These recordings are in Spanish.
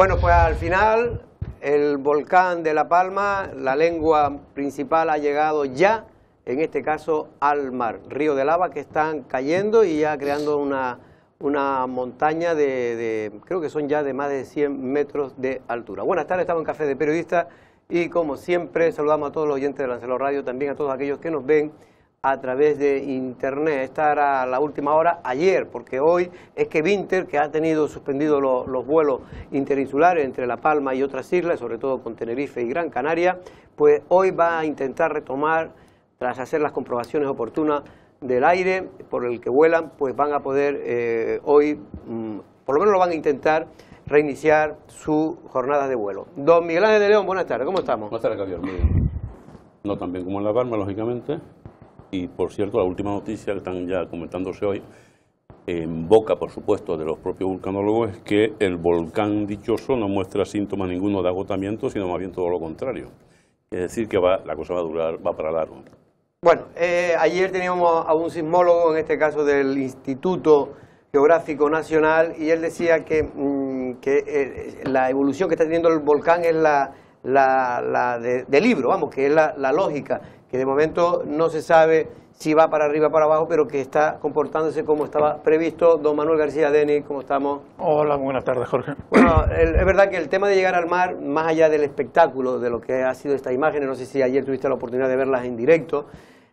Bueno, pues al final el volcán de La Palma, la lengua principal ha llegado ya, en este caso, al mar. Río de lava que están cayendo y ya creando una, una montaña de, de, creo que son ya de más de 100 metros de altura. Buenas tardes, estamos en Café de Periodistas y como siempre saludamos a todos los oyentes de Lancelot Radio, también a todos aquellos que nos ven a través de internet. Esta era la última hora ayer, porque hoy es que Winter, que ha tenido suspendido los vuelos interinsulares entre La Palma y otras islas, sobre todo con Tenerife y Gran Canaria, pues hoy va a intentar retomar, tras hacer las comprobaciones oportunas del aire por el que vuelan, pues van a poder eh, hoy, mm, por lo menos lo van a intentar, reiniciar su jornada de vuelo. Don Miguel Ángel de León, buenas tardes, ¿cómo estamos? Buenas tardes, Javier. No tan bien como en La Palma, lógicamente. Y por cierto, la última noticia que están ya comentándose hoy, en boca, por supuesto, de los propios vulcanólogos, es que el volcán dichoso no muestra síntomas ninguno de agotamiento, sino más bien todo lo contrario. Es decir, que va, la cosa va a durar, va para largo. Bueno, eh, ayer teníamos a un sismólogo, en este caso del Instituto Geográfico Nacional, y él decía que, mm, que eh, la evolución que está teniendo el volcán es la, la, de, libro, vamos, que es la, la lógica que de momento no se sabe si va para arriba o para abajo, pero que está comportándose como estaba previsto. Don Manuel García Denis, ¿cómo estamos? Hola, buenas tardes, Jorge. Bueno, es verdad que el tema de llegar al mar, más allá del espectáculo, de lo que ha sido esta imagen, no sé si ayer tuviste la oportunidad de verlas en directo,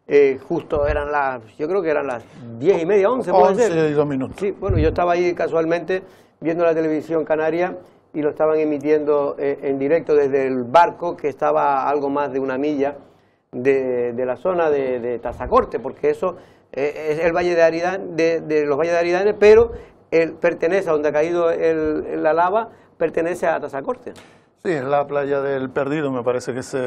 eh, justo eran las, yo creo que eran las diez y media, once, puede ser. y dos minutos. Sí, bueno, yo estaba ahí casualmente viendo la televisión canaria y lo estaban emitiendo eh, en directo desde el barco que estaba a algo más de una milla de, la zona de, de, Tazacorte, porque eso eh, es el valle de Aridane, de, los valles de Aridane, pero él pertenece a donde ha caído el, la lava, pertenece a Tazacorte. Sí, es la playa del Perdido, me parece que se,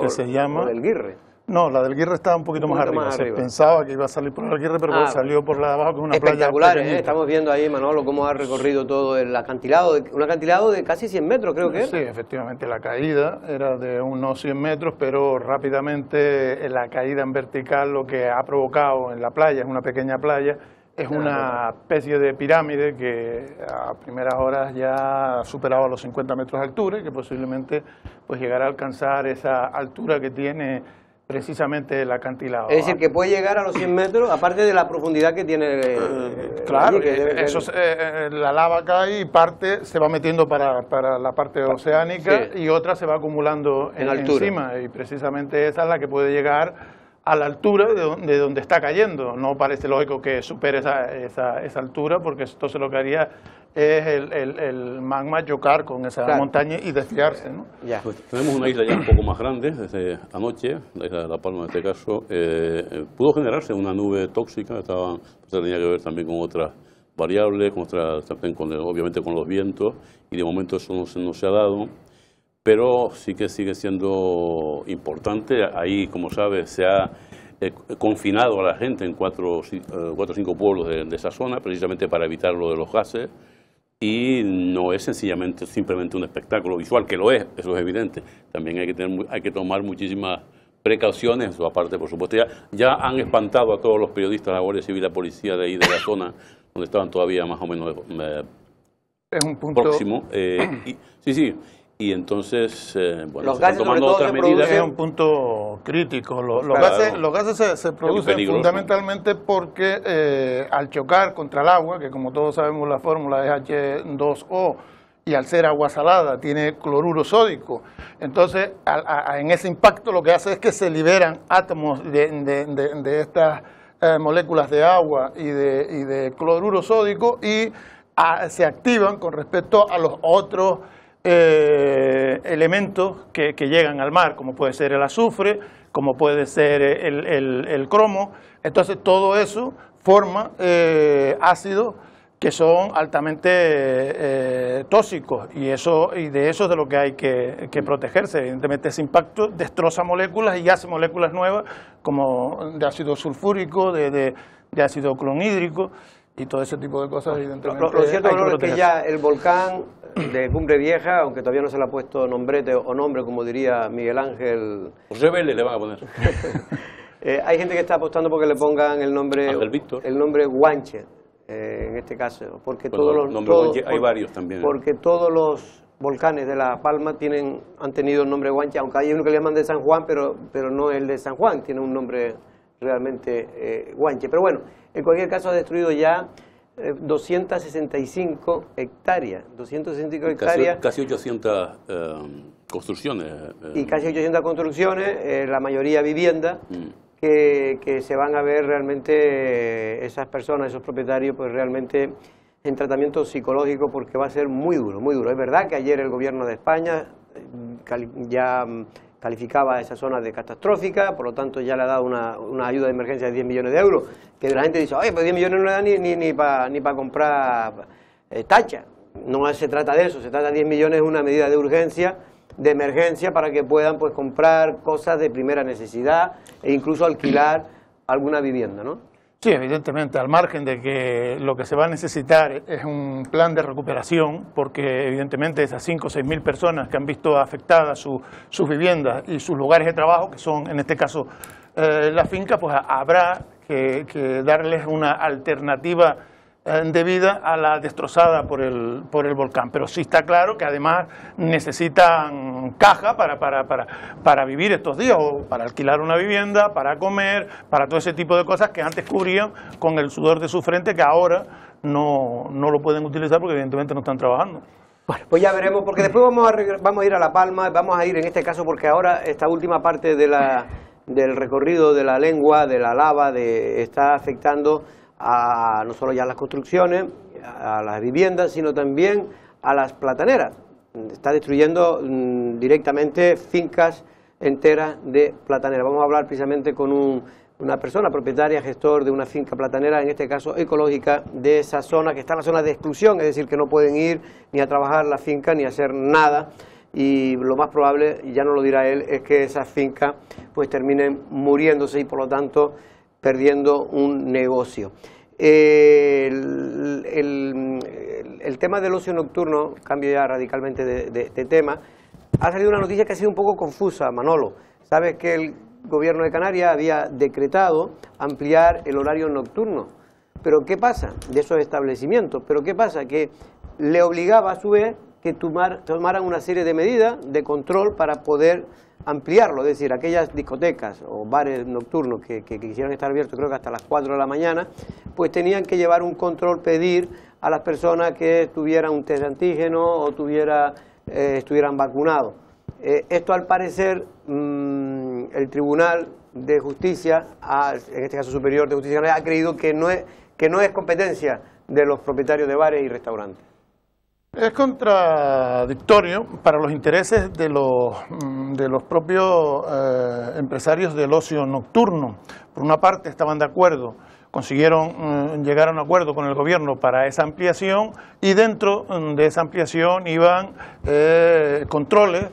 que se llama. el Guirre. No, la del Guirre estaba un poquito, más, arriba. Se pensaba que iba a salir por el Guirre, pero ah, salió por la de abajo, que es una espectacular, playa ¿eh? Estamos viendo ahí, Manolo, cómo ha recorrido todo el acantilado, un acantilado de casi 100 metros, creo que Sí, efectivamente, la caída era de unos 100 metros, pero rápidamente la caída en vertical lo que ha provocado en la playa, es una pequeña playa, es una especie de pirámide que a primeras horas ya ha superado los 50 metros de altura y que posiblemente pues llegará a alcanzar esa altura que tiene precisamente el acantilado. Es decir, que puede llegar a los 100 metros, aparte de la profundidad que tiene. Eh, claro, que eso eh, la lava cae y parte se va metiendo para, para la parte oceánica y otra se va acumulando en, altura. encima. Y precisamente esa es la que puede llegar a la altura de donde, donde está cayendo. No parece lógico que supere esa, esa, esa altura, porque entonces lo que haría es el, el, magma chocar con esa montaña y desviarse. ¿no? Pues tenemos una isla ya un poco más grande, desde anoche, la isla de La Palma en este caso, eh, eh, pudo generarse una nube tóxica, estaba, pues, tenía que ver también con otras variables, con otras, también con, obviamente con los vientos, y de momento eso no, no se ha dado, pero sí que sigue siendo importante. Ahí, como sabes, se ha eh, confinado a la gente en cuatro, cuatro o cinco pueblos de, de, esa zona, precisamente para evitar lo de los gases y no es sencillamente simplemente un espectáculo visual, que lo es, eso es evidente. También hay que, tener, hay que tomar muchísimas precauciones, aparte, por supuesto, ya, ya, han espantado a todos los periodistas, la Guardia Civil, la policía de ahí, de la zona, donde estaban todavía más o menos eh, es un punto... próximo. Eh, y, sí, sí, y entonces, eh, bueno, los gases tomando otras medidas. Es un punto crítico. Los, gases, los gases se, producen fundamentalmente porque eh, al chocar contra el agua, que como todos sabemos la fórmula es H2O, y al ser agua salada tiene cloruro sódico, entonces en ese impacto lo que hace es que se liberan átomos de, de, estas eh, moléculas de agua y de, y de cloruro sódico y se activan con respecto a los otros eh, elementos que, llegan al mar, como puede ser el azufre, como puede ser el, cromo. Entonces todo eso forma eh, ácidos que son altamente eh, tóxicos y eso y de eso es de lo que hay que, protegerse. Evidentemente ese impacto destroza moléculas y hace moléculas nuevas como de ácido sulfúrico, de, de ácido clorhídrico y todo ese tipo de cosas, evidentemente. Lo, cierto es que ya el volcán de Cumbre Vieja, aunque todavía no se le ha puesto nombrete o nombre, como diría Miguel Ángel. Rebelde le van a poner. Eh, hay gente que está apostando porque le pongan el nombre. El nombre Guanche, eh, en este caso. Porque todos los. Nombres hay varios también. Porque todos los volcanes de La Palma tienen, han tenido el nombre Guanche, aunque hay uno que le llaman de San Juan, pero, pero no el de San Juan, tiene un nombre realmente eh, Guanche. Pero bueno, en cualquier caso ha destruido ya 265 eh, hectáreas. 265 hectáreas. Casi, 800 eh, construcciones. Y casi 800 construcciones, la mayoría viviendas. Mm. Que, que, se van a ver realmente esas personas, esos propietarios, pues realmente en tratamiento psicológico porque va a ser muy duro, muy duro. Es verdad que ayer el gobierno de España eh, ya mm, calificaba esa zona de catastrófica, por lo tanto ya le ha dado una, una ayuda de emergencia de 10 millones de euros, que la gente dice, oye, pues 10 millones no le da ni, ni, ni para ni comprar eh, tacha. No se trata de eso, se trata de 10 millones, una medida de urgencia, de emergencia, para que puedan pues comprar cosas de primera necesidad e incluso alquilar alguna vivienda, ¿no? Sí, evidentemente, al margen de que lo que se va a necesitar es un plan de recuperación, porque evidentemente esas 5 o 6 mil personas que han visto afectadas sus viviendas y sus lugares de trabajo, que son en este caso eh, la finca, pues habrá que darles una alternativa eh, debido a la destrozada por el, por el volcán. Pero sí está claro que además necesitan caja para, para, para, para vivir estos días, o para alquilar una vivienda, para comer, para todo ese tipo de cosas que antes cubrían con el sudor de su frente, que ahora no, no lo pueden utilizar porque evidentemente no están trabajando. Bueno, pues ya veremos, porque después vamos a, vamos a ir a La Palma, vamos a ir en este caso porque ahora esta última parte de la, del recorrido de la lengua, de la lava, de, está afectando a no solo ya las construcciones, a las viviendas, sino también a las plataneras. Está destruyendo mm, directamente fincas enteras de plataneras. Vamos a hablar precisamente con una persona propietaria, gestor de una finca platanera, en este caso ecológica, de esa zona que está en la zona de exclusión, es decir, que no pueden ir ni a trabajar la finca ni a hacer nada. Y lo más probable, ya no lo dirá él, es que esas fincas pues terminen muriéndose y por lo tanto perdiendo un negocio. el, tema del ocio nocturno, cambio ya radicalmente de, tema, ha salido una noticia que ha sido un poco confusa, Manolo. Sabes que el gobierno de Canarias había decretado ampliar el horario nocturno. Pero ¿qué pasa de esos establecimientos? Pero ¿qué pasa? Que le obligaba a su vez que tomaran una serie de medidas de control para poder ampliarlo, es decir, aquellas discotecas o bares nocturnos que, quisieran estar abiertos creo que hasta las 4 de la mañana, pues tenían que llevar un control, pedir a las personas que tuvieran un test de antígeno o tuviera, eh, estuvieran vacunados. Eh, esto al parecer mm, el Tribunal de Justicia, en este caso Superior de Justicia, ha creído que no es, que no es competencia de los propietarios de bares y restaurantes. Es contradictorio para los intereses de los, mm, de los propios eh, empresarios del ocio nocturno. Por una parte estaban de acuerdo, consiguieron mm, llegar a un acuerdo con el gobierno para esa ampliación y dentro mm, de esa ampliación iban eh, controles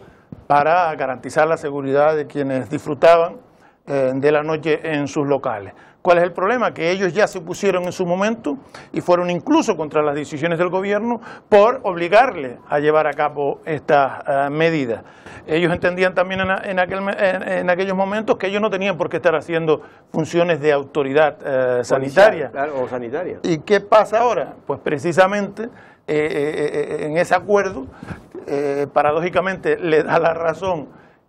para garantizar la seguridad de quienes disfrutaban de la noche en sus locales. ¿Cuál es el problema? Que ellos ya se opusieron en su momento y fueron incluso contra las decisiones del gobierno por obligarle a llevar a cabo estas eh, medidas. Ellos entendían también en, aquellos momentos que ellos no tenían por qué estar haciendo funciones de autoridad eh, sanitaria. o sanitaria. ¿Y qué pasa ahora? Pues precisamente en ese acuerdo, paradójicamente, le da la razón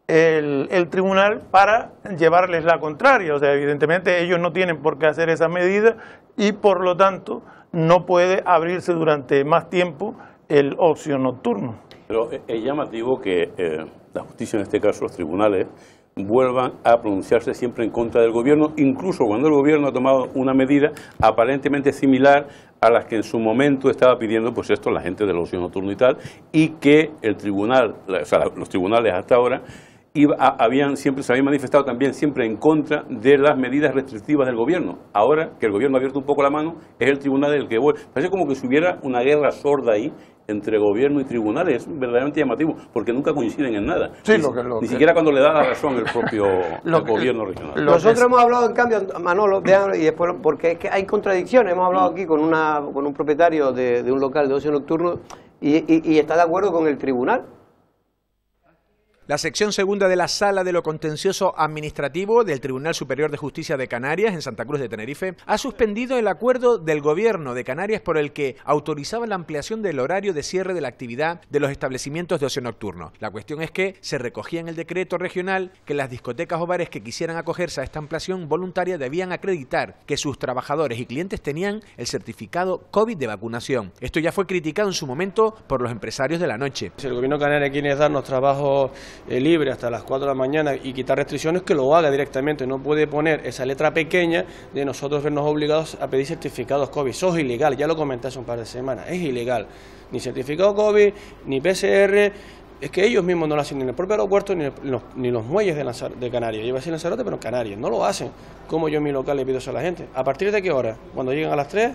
el, tribunal para llevarles la contraria. O sea, evidentemente ellos no tienen por qué hacer esa medida y por lo tanto no puede abrirse durante más tiempo el ocio nocturno. Pero es llamativo que eh, la justicia, en este caso los tribunales, vuelvan a pronunciarse siempre en contra del gobierno, incluso cuando el gobierno ha tomado una medida aparentemente similar a las que en su momento estaba pidiendo pues esto la gente del ocio nocturno y tal, y que el tribunal, o sea, los tribunales hasta ahora habían siempre se habían manifestado también siempre en contra de las medidas restrictivas del gobierno. Ahora que el gobierno ha abierto un poco la mano, es el tribunal el que vuelve. Parece como que si hubiera una guerra sorda ahí entre gobierno y tribunales. Es verdaderamente llamativo, porque nunca coinciden en nada. ni, siquiera cuando le da la razón el propio gobierno regional. Nosotros hemos hablado, en cambio, Manolo, y después, porque es que hay contradicciones. Hemos hablado aquí con, una, con un propietario de, un local de ocio nocturno y está de acuerdo con el tribunal La sección segunda de la Sala de lo Contencioso Administrativo del Tribunal Superior de Justicia de Canarias en Santa Cruz de Tenerife ha suspendido el acuerdo del Gobierno de Canarias por el que autorizaba la ampliación del horario de cierre de la actividad de los establecimientos de ocio nocturno. La cuestión es que se recogía en el decreto regional que las discotecas o bares que quisieran acogerse a esta ampliación voluntaria debían acreditar que sus trabajadores y clientes tenían el certificado COVID de vacunación. Esto ya fue criticado en su momento por los empresarios de la noche. Si el Gobierno canario quiere darnos trabajo eh, libre hasta las 4 de la mañana y quitar restricciones, que lo haga directamente. No puede poner esa letra pequeña de nosotros vernos obligados a pedir certificados COVID. Eso es ilegal, ya lo comenté hace un par de semanas, es ilegal. Ni certificado COVID, ni PCR, es que ellos mismos no lo hacen ni en el propio aeropuerto ni, los, ni los muelles de, de Canarias. Yo iba a decir Lanzarote, pero en Canarias. No lo hacen. Como yo en mi local le pido eso a la gente. ¿A partir de qué hora? Cuando lleguen a las 3,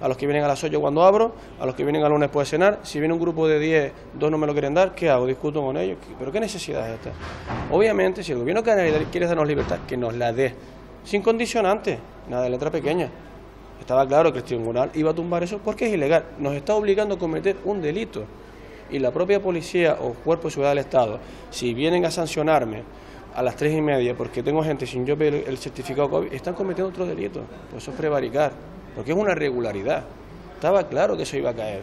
a los que vienen a las 8 cuando abro, a los que vienen a lunes puede cenar. Si viene un grupo de 10, dos no me lo quieren dar, ¿qué hago? Discuto con ellos. ¿Pero qué necesidad es esta? Obviamente, si el gobierno canario quiere darnos libertad, que nos la dé. Sin condicionante, nada de letra pequeña. Estaba claro que el tribunal iba a tumbar eso porque es ilegal. Nos está obligando a cometer un delito. Y la propia policía o cuerpo de seguridad del Estado, si vienen a sancionarme a las tres y media porque tengo gente sin yo ver el certificado COVID, están cometiendo otro delito. Pues eso es prevaricar porque es una regularidad. Estaba claro que eso iba a caer.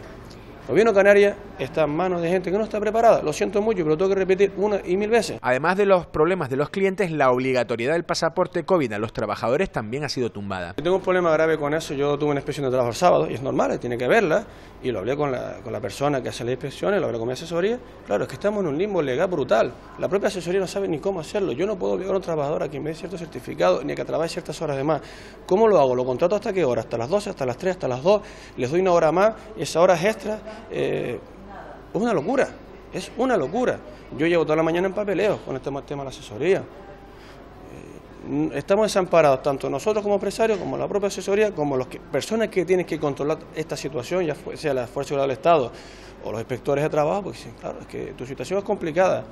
El gobierno Canarias está en manos de gente que no está preparada. Lo siento mucho, pero lo tengo que repetir una y mil veces. Además de los problemas de los clientes, la obligatoriedad del pasaporte COVID a los trabajadores también ha sido tumbada. Yo tengo un problema grave con eso. Yo tuve una inspección de trabajo el sábado y es normal, tiene que verla. Y lo hablé con la, con la persona que hace las inspecciones, lo hablé con mi asesoría. Claro, es que estamos en un limbo legal brutal. La propia asesoría no sabe ni cómo hacerlo. Yo no puedo obligar a un trabajador a que me dé cierto certificado ni a que trabaje ciertas horas de más. ¿Cómo lo hago? ¿Lo contrato hasta qué hora? ¿Hasta las 12, hasta las 3, hasta las 2? ¿Les doy una hora más? ¿Y esa hora es extra? Eh, es una locura, es una locura. Yo llevo toda la mañana en papeleo con este tema de la asesoría. Eh, estamos desamparados, tanto nosotros como empresarios, como la propia asesoría, como las personas que tienen que controlar esta situación, ya sea la Fuerza del Estado o los inspectores de trabajo, porque dicen, claro, es que tu situación es complicada.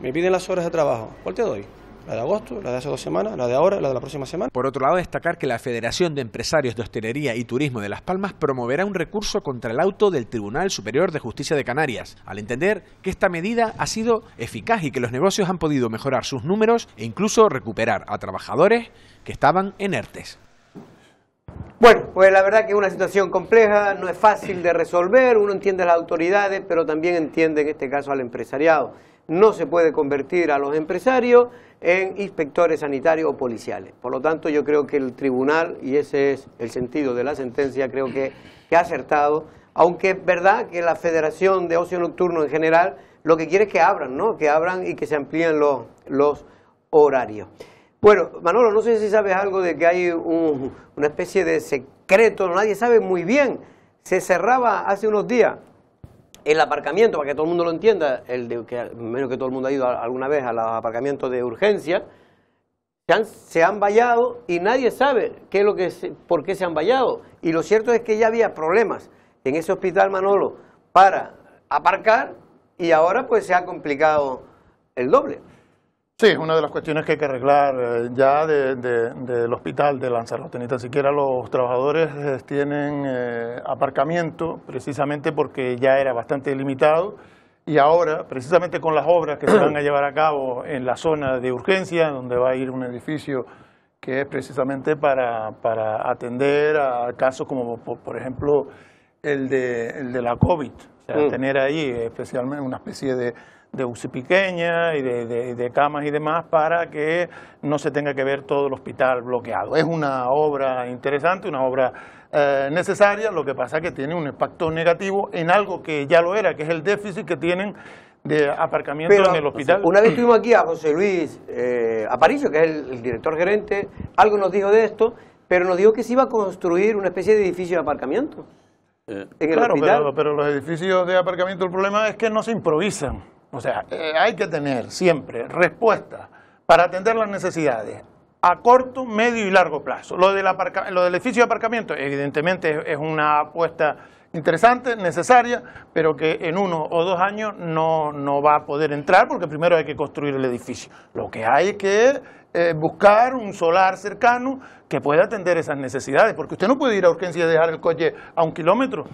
Me piden las horas de trabajo, ¿cuál te doy? La de agosto, la de hace dos semanas, la de ahora, la de la próxima semana. Por otro lado, destacar que la Federación de Empresarios de Hostelería y Turismo de Las Palmas promoverá un recurso contra el auto del Tribunal Superior de Justicia de Canarias, al entender que esta medida ha sido eficaz y que los negocios han podido mejorar sus números e incluso recuperar a trabajadores que estaban en ERTES. Bueno, pues la verdad que es una situación compleja, no es fácil de resolver, uno entiende a las autoridades, pero también entiende en este caso al empresariado. No se puede convertir a los empresarios en inspectores sanitarios o policiales. Por lo tanto, yo creo que el tribunal, y ese es el sentido de la sentencia, creo que, ha acertado, aunque es verdad que la Federación de Ocio Nocturno en general lo que quiere es que abran, ¿no? Que abran y que se amplíen los, los horarios. Bueno, Manolo, no sé si sabes algo de que hay una especie de secreto, nadie sabe muy bien. Se cerraba hace unos días el aparcamiento, para que todo el mundo lo entienda, el de que menos que todo el mundo ha ido alguna vez a los aparcamientos de urgencia, se han, se han vallado y nadie sabe qué es lo que por qué se han vallado. Y lo cierto es que ya había problemas en ese hospital Manolo para aparcar y ahora pues se ha complicado el doble. Sí, es una de las cuestiones que hay que arreglar eh, ya del hospital de Lanzarote. Ni tan siquiera los trabajadores eh, tienen eh, aparcamiento, precisamente porque ya era bastante limitado. Y ahora, precisamente con las obras que se van a llevar a cabo en la zona de urgencia, donde va a ir un edificio que es precisamente para, para atender a casos como, por, ejemplo, el de, el de la COVID. O sea, mm. tener ahí especialmente una especie de de UCI pequeña y de, camas y demás para que no se tenga que ver todo el hospital bloqueado. Es una obra interesante, una obra eh, necesaria, lo que pasa es que tiene un impacto negativo en algo que ya lo era, que es el déficit que tienen de aparcamiento en el hospital. Una vez tuvimos aquí a José Luis eh, Aparicio, que es el, director gerente, algo nos dijo de esto, pero nos dijo que se iba a construir una especie de edificio de aparcamiento. Eh, claro, pero, pero, los edificios de aparcamiento, el problema es que no se improvisan. O sea, eh, hay que tener siempre respuestas para atender las necesidades a corto, medio y largo plazo. Lo del, lo del edificio de aparcamiento, evidentemente, es una apuesta interesante, necesaria, pero que en uno o dos años no, no va a poder entrar porque primero hay que construir el edificio. Lo que hay que eh, buscar un solar cercano que pueda atender esas necesidades, porque usted no puede ir a urgencia y dejar el coche a un kilómetro.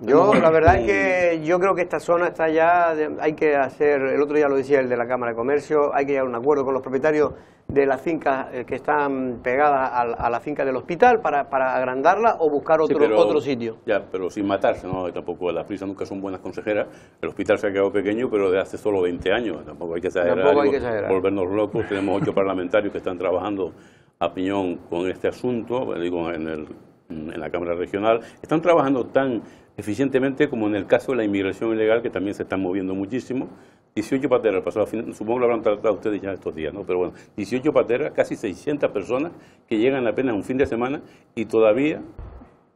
Yo, la verdad es que yo creo que esta zona está ya, hay que hacer, el otro día lo decía el de la Cámara de Comercio, hay que llegar a un acuerdo con los propietarios de las fincas eh, que están pegadas a, la finca del hospital para, para agrandarla o buscar otro, otro sitio. Ya, pero sin matarse, ¿no? Tampoco las prisas nunca son buenas consejeras. El hospital se ha quedado pequeño, pero de hace solo 20 años. Tampoco hay que exagerar, hay que exagerar. volvernos locos. Tenemos ocho parlamentarios que están trabajando a piñón con este asunto, digo, en, el, en la Cámara Regional. Están trabajando tan eficientemente como en el caso de la inmigración ilegal, que también se están moviendo muchísimo. 18 pateras, pasado, supongo que lo habrán tratado ustedes ya estos días, ¿no? Pero bueno, 18 pateras, casi 600 personas que llegan apenas un fin de semana y todavía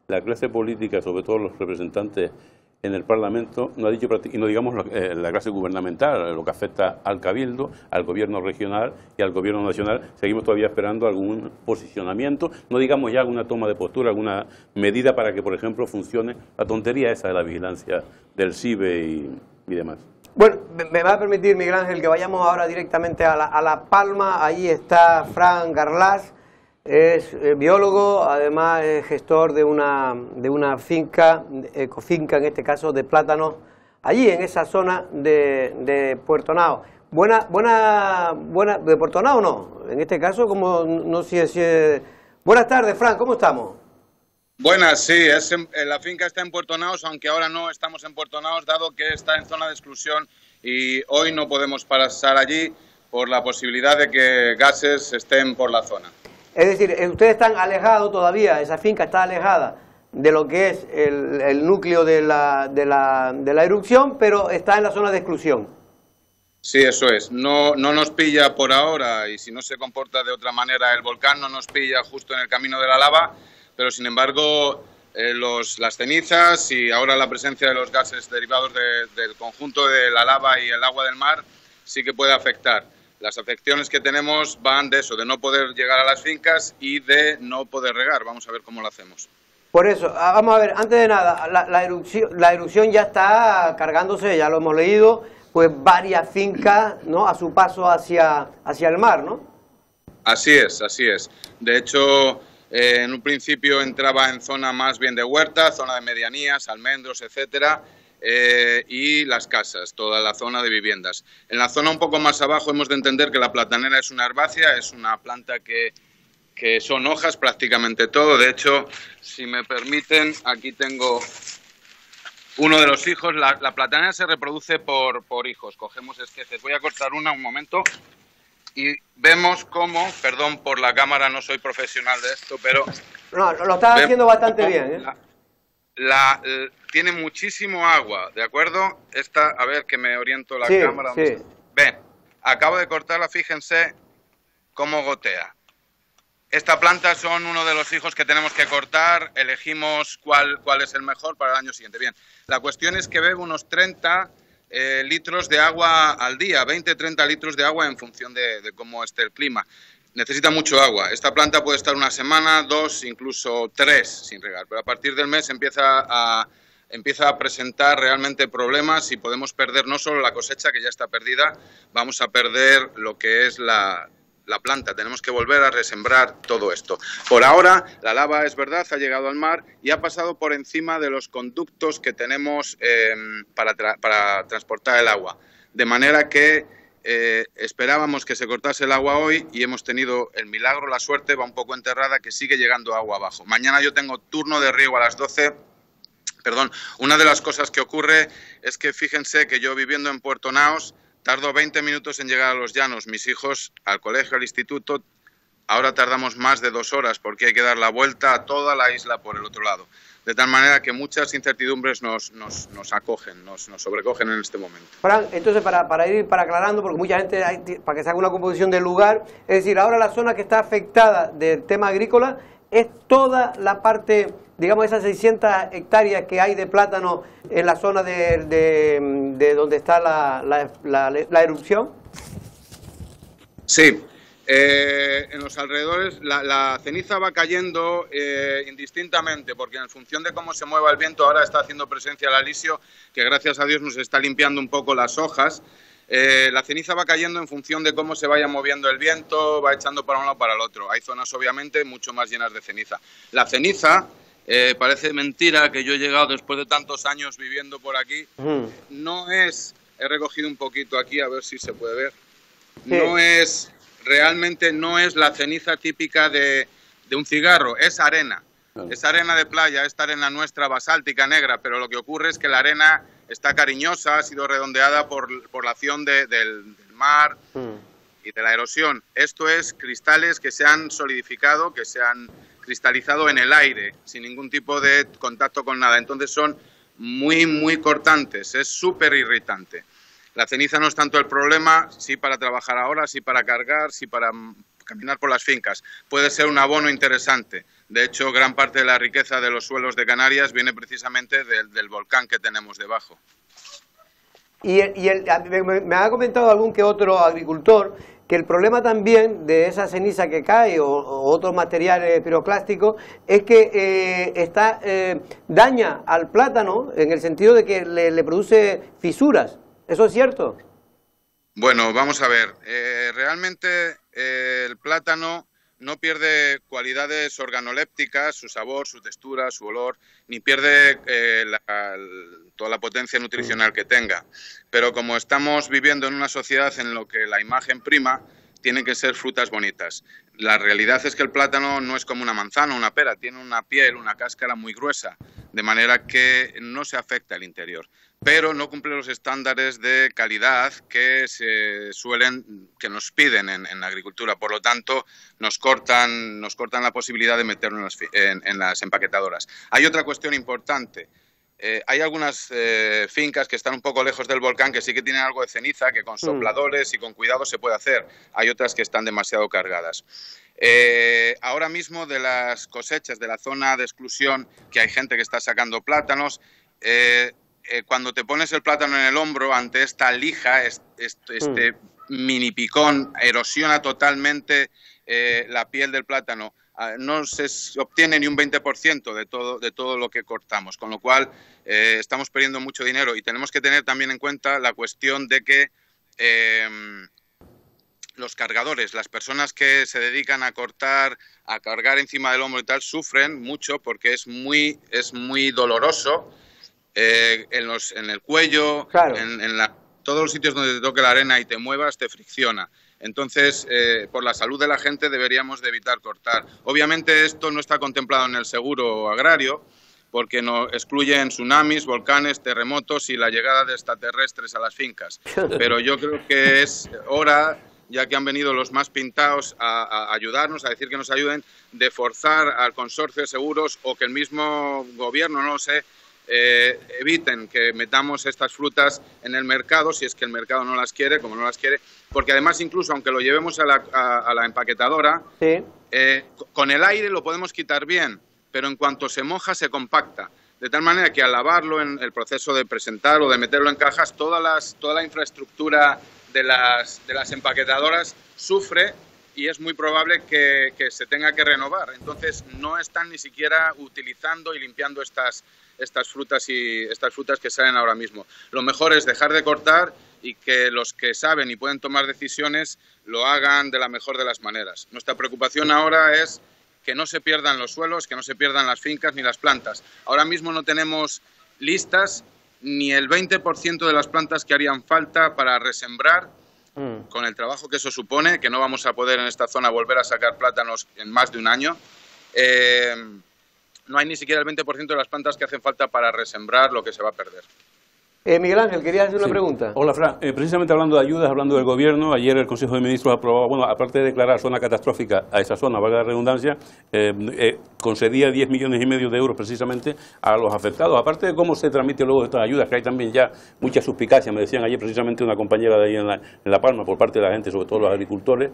la clase política, sobre todo los representantes en el Parlamento, no ha dicho, y no digamos eh, la clase gubernamental, lo que afecta al Cabildo, al Gobierno regional y al Gobierno nacional, seguimos todavía esperando algún posicionamiento, no digamos ya alguna toma de postura, alguna medida para que, por ejemplo, funcione la tontería esa de la vigilancia del CIBE y, demás. Bueno, me va a permitir, Miguel Ángel, que vayamos ahora directamente a La, a la Palma. Ahí está Fran Garlas, es eh, biólogo, además es gestor de una, de una finca, ecofinca en este caso, de plátanos, allí en esa zona de, de Puerto Nao. Buena, buena, buena, ¿de Puerto Nao no? En este caso, como no sé si es... Buenas tardes, Fran, ¿cómo estamos? Buenas, sí, es la finca está en Puerto Naos, aunque ahora no estamos en Puerto Naos, dado que está en zona de exclusión y hoy no podemos pasar allí por la posibilidad de que gases estén por la zona. Es decir, eh, ustedes están alejados todavía, esa finca está alejada de lo que es el, núcleo de la, de, la, de la erupción, pero está en la zona de exclusión. Sí, eso es. No, no nos pilla por ahora y si no se comporta de otra manera el volcán, no nos pilla justo en el camino de la lava, pero sin embargo eh, las cenizas y ahora la presencia de los gases derivados del conjunto de la lava y el agua del mar sí que puede afectar. Las afecciones que tenemos van de eso, de no poder llegar a las fincas y de no poder regar. Vamos a ver cómo lo hacemos. Por eso, ah, vamos a ver, antes de nada, la, erupción, la erupción ya está cargándose, ya lo hemos leído, pues varias fincas, ¿no? A su paso hacia, hacia el mar, ¿no? Así es, así es. De hecho, eh, en un principio entraba en zona más bien de huerta, zona de medianías, almendros, etcétera, eh, y las casas, toda la zona de viviendas. En la zona un poco más abajo hemos de entender que la platanera es una herbácea, es una planta que, que son hojas prácticamente todo. De hecho, si me permiten, aquí tengo uno de los hijos. La, platanera se reproduce por, por hijos. Cogemos esqueces. Voy a cortar una un momento y vemos cómo, perdón por la cámara, no soy profesional de esto, pero... No, lo estás haciendo bastante bien. ¿eh? la, tiene muchísimo agua, ¿de acuerdo? Esta, a ver que me oriento la cámara. Sí. Ven, acabo de cortarla, fíjense cómo gotea. Esta planta son uno de los hijos que tenemos que cortar, elegimos cuál, cuál es el mejor para el año siguiente. Bien, la cuestión es que bebe unos 30 eh, litros de agua al día, 20-30 litros de agua en función de, de cómo esté el clima necesita mucho agua. Esta planta puede estar una semana, dos, incluso tres sin regar, pero a partir del mes empieza a, empieza a presentar realmente problemas y podemos perder no solo la cosecha, que ya está perdida, vamos a perder lo que es la, planta. Tenemos que volver a resembrar todo esto. Por ahora, la lava es verdad, ha llegado al mar y ha pasado por encima de los conductos que tenemos em, para, para transportar el agua. De manera que eh, esperábamos que se cortase el agua hoy y hemos tenido el milagro, la suerte, va un poco enterrada, que sigue llegando agua abajo. Mañana yo tengo turno de riego a las 12. Perdón, una de las cosas que ocurre es que fíjense que yo viviendo en Puerto Naos tardo 20 minutos en llegar a los llanos. Mis hijos al colegio, al instituto, ahora tardamos más de dos horas porque hay que dar la vuelta a toda la isla por el otro lado de tal manera que muchas incertidumbres nos, nos, nos acogen, nos, nos, sobrecogen en este momento. Fran, entonces para, para ir para aclarando, porque mucha gente, para que se haga una composición del lugar, es decir, ahora la zona que está afectada del tema agrícola es toda la parte, digamos, esas 600 hectáreas que hay de plátano en la zona de, de, de donde está la, la, la, la erupción. Sí, eh, en los alrededores la, ceniza va cayendo eh, indistintamente porque en función de cómo se mueva el viento ahora está haciendo presencia el alisio que gracias a Dios nos está limpiando un poco las hojas. Eh, la ceniza va cayendo en función de cómo se vaya moviendo el viento, va echando para un lado para el otro. Hay zonas obviamente mucho más llenas de ceniza. La ceniza eh, parece mentira que yo he llegado después de tantos años viviendo por aquí. No es, he recogido un poquito aquí a ver si se puede ver. No es, realmente no es la ceniza típica de, de un cigarro, es arena. Es arena de playa, esta arena nuestra basáltica negra, pero lo que ocurre es que la arena está cariñosa, ha sido redondeada por, por la acción del, mar y de la erosión. Esto es cristales que se han solidificado, que se han cristalizado en el aire, sin ningún tipo de contacto con nada. Entonces son muy, muy cortantes, es súper irritante. La ceniza no es tanto el problema, sí para trabajar ahora, sí para cargar, sí para caminar por las fincas. Puede ser un abono interesante. De hecho, gran parte de la riqueza de los suelos de Canarias viene precisamente del, volcán que tenemos debajo. Y, me, ha comentado algún que otro agricultor que el problema también de esa ceniza que cae o, otros materiales piroclásticos es que eh, está, eh, daña al plátano en el sentido de que le, produce fisuras. ¿Eso es cierto? Bueno, vamos a ver. Eh, realmente el plátano no pierde cualidades organolépticas, su sabor, su textura, su olor, ni pierde toda la potencia nutricional que tenga. Pero como estamos viviendo en una sociedad en la que la imagen prima, tienen que ser frutas bonitas. La realidad es que el plátano no es como una manzana o una pera, tiene una piel, una cáscara muy gruesa, de manera que no se afecta el interior pero no cumple los estándares de calidad que se suelen, que nos piden en, la agricultura. Por lo tanto, nos cortan, nos cortan la posibilidad de meterlo en las, empaquetadoras. Hay otra cuestión importante. Eh, hay algunas eh, fincas que están un poco lejos del volcán que sí que tienen algo de ceniza, que con mm. sopladores y con cuidado se puede hacer. Hay otras que están demasiado cargadas. Eh, ahora mismo de las cosechas de la zona de exclusión, que hay gente que está sacando plátanos, eh, cuando te pones el plátano en el hombro ante esta lija, este, mini picón, erosiona totalmente eh, la piel del plátano. Ah, no se obtiene ni un 20% de todo, de todo lo que cortamos, con lo cual eh, estamos perdiendo mucho dinero y tenemos que tener también en cuenta la cuestión de que em, los cargadores, las personas que se dedican a cortar, a cargar encima del hombro y tal, sufren mucho porque es muy, es muy doloroso eh, en, los, en el cuello, en, la, todos los sitios donde te toque la arena y te muevas, te fricciona. Entonces, eh, por la salud de la gente deberíamos de evitar cortar. Obviamente esto no está contemplado en el seguro agrario porque no excluyen tsunamis, volcanes, terremotos y la llegada de extraterrestres a las fincas. Pero yo creo que es hora, ya que han venido los más pintados a, ayudarnos, a decir que nos ayuden, de forzar al consorcio de seguros o que el mismo gobierno, no lo sé, eh, eviten que metamos estas frutas en el mercado, si es que el mercado no las quiere, como no las quiere, porque además incluso aunque lo llevemos a la, empaquetadora, eh, con el aire lo podemos quitar bien, pero en cuanto se moja se compacta. De tal manera que al lavarlo en el proceso de presentar o de meterlo en cajas, toda la infraestructura de las, de las empaquetadoras sufre y es muy probable que, se tenga que renovar. Entonces no están ni siquiera utilizando y limpiando estas, estas frutas y estas frutas que salen ahora mismo. Lo mejor es dejar de cortar y que los que saben y pueden tomar decisiones lo hagan de la mejor de las maneras. Nuestra preocupación ahora es que no se pierdan los suelos, que no se pierdan las fincas ni las plantas. Ahora mismo no tenemos listas ni el 20% de las plantas que harían falta para resembrar mm. con el trabajo que eso supone, que no vamos a poder en esta zona volver a sacar plátanos en más de un año. Eh, no hay ni siquiera el 20% de las plantas que hacen falta para resembrar lo que se va a perder. Eh, Miguel Ángel, quería hacer una pregunta. Hola, Fran. Eh, precisamente hablando de ayudas, hablando del gobierno, ayer el Consejo de Ministros aprobó, bueno, aparte de declarar zona catastrófica a esa zona, valga la redundancia, eh, concedía 10 millones y medio de euros precisamente a los afectados. Aparte de cómo se transmite luego estas ayudas, que hay también ya mucha suspicacia, me decían ayer precisamente una compañera de ahí en La, en la Palma, por parte de la gente, sobre todo los agricultores.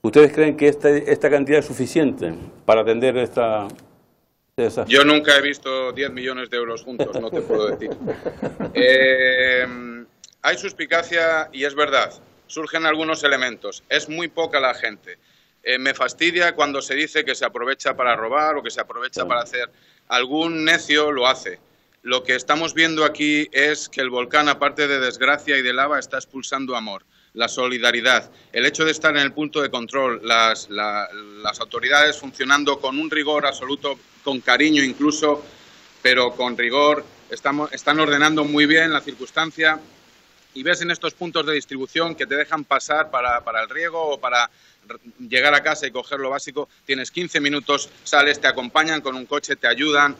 ¿Ustedes creen que esta, esta cantidad es suficiente para atender esta, yo nunca he visto 10 millones de euros juntos, no te puedo decir. Eh, hay suspicacia y es verdad, surgen algunos elementos. Es muy poca la gente. Eh, me fastidia cuando se dice que se aprovecha para robar o que se aprovecha para hacer. Algún necio lo hace. Lo que estamos viendo aquí es que el volcán, aparte de desgracia y de lava, está expulsando amor. La solidaridad, el hecho de estar en el punto de control, las, las autoridades funcionando con un rigor absoluto, con cariño incluso, pero con rigor, están ordenando muy bien la circunstancia y ves en estos puntos de distribución que te dejan pasar para, para el riego o para llegar a casa y coger lo básico, tienes 15 minutos, sales, te acompañan con un coche, te ayudan.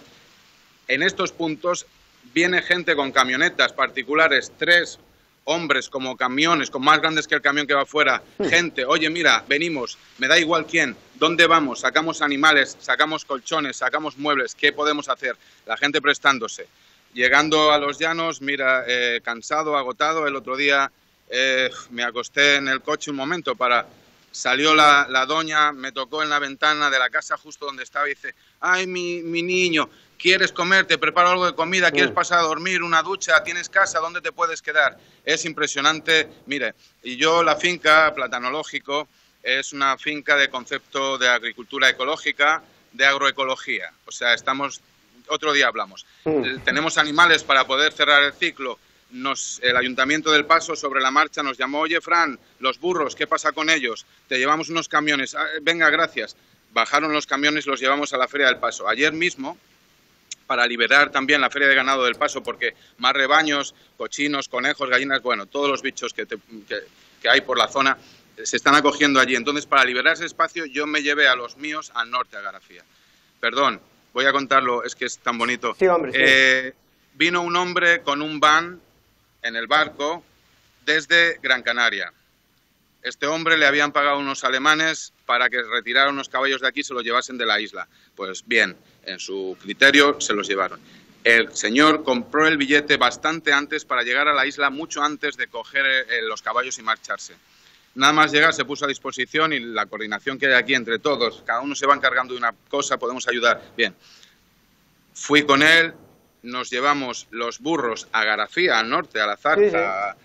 En estos puntos viene gente con camionetas particulares, tres hombres como camiones, con más grandes que el camión que va afuera, hmm. gente, oye, mira, venimos, me da igual quién, ¿dónde vamos? Sacamos animales, sacamos colchones, sacamos muebles, ¿qué podemos hacer? La gente prestándose. Llegando a los llanos, mira, eh, cansado, agotado, el otro día eh, me acosté en el coche un momento para... Salió la, la, doña, me tocó en la ventana de la casa justo donde estaba y dice, ay, mi, mi niño, ¿Quieres comer? Te preparo algo de comida. ¿Quieres pasar a dormir? ¿Una ducha? ¿Tienes casa? ¿Dónde te puedes quedar? Es impresionante. Mire, y yo la finca Platanológico es una finca de concepto de agricultura ecológica, de agroecología. O sea, estamos, otro día hablamos. Mm. Eh, tenemos animales para poder cerrar el ciclo. Nos, el Ayuntamiento del Paso sobre la marcha nos llamó, oye Fran, los burros, ¿qué pasa con ellos? Te llevamos unos camiones. Ah, venga, gracias. Bajaron los camiones y los llevamos a la Feria del Paso. Ayer mismo para liberar también la feria de ganado del paso, porque más rebaños, cochinos, conejos, gallinas, bueno, todos los bichos que, hay por la zona eh, se están acogiendo allí. Entonces, para liberar ese espacio, yo me llevé a los míos al norte, a García. Perdón, voy a contarlo, es que es tan bonito. Sí, hombre, eh, vino un hombre con un van en el barco desde Gran Canaria. Este hombre le habían pagado unos alemanes para que retiraran unos caballos de aquí y se los llevasen de la isla. Pues bien, en su criterio se los llevaron. El señor compró el billete bastante antes para llegar a la isla, mucho antes de coger eh, los caballos y marcharse. Nada más llegar se puso a disposición y la coordinación que hay aquí entre todos, cada uno se va encargando de una cosa, podemos ayudar. Bien, fui con él, nos llevamos los burros a Garafía, al norte, a la Zarza,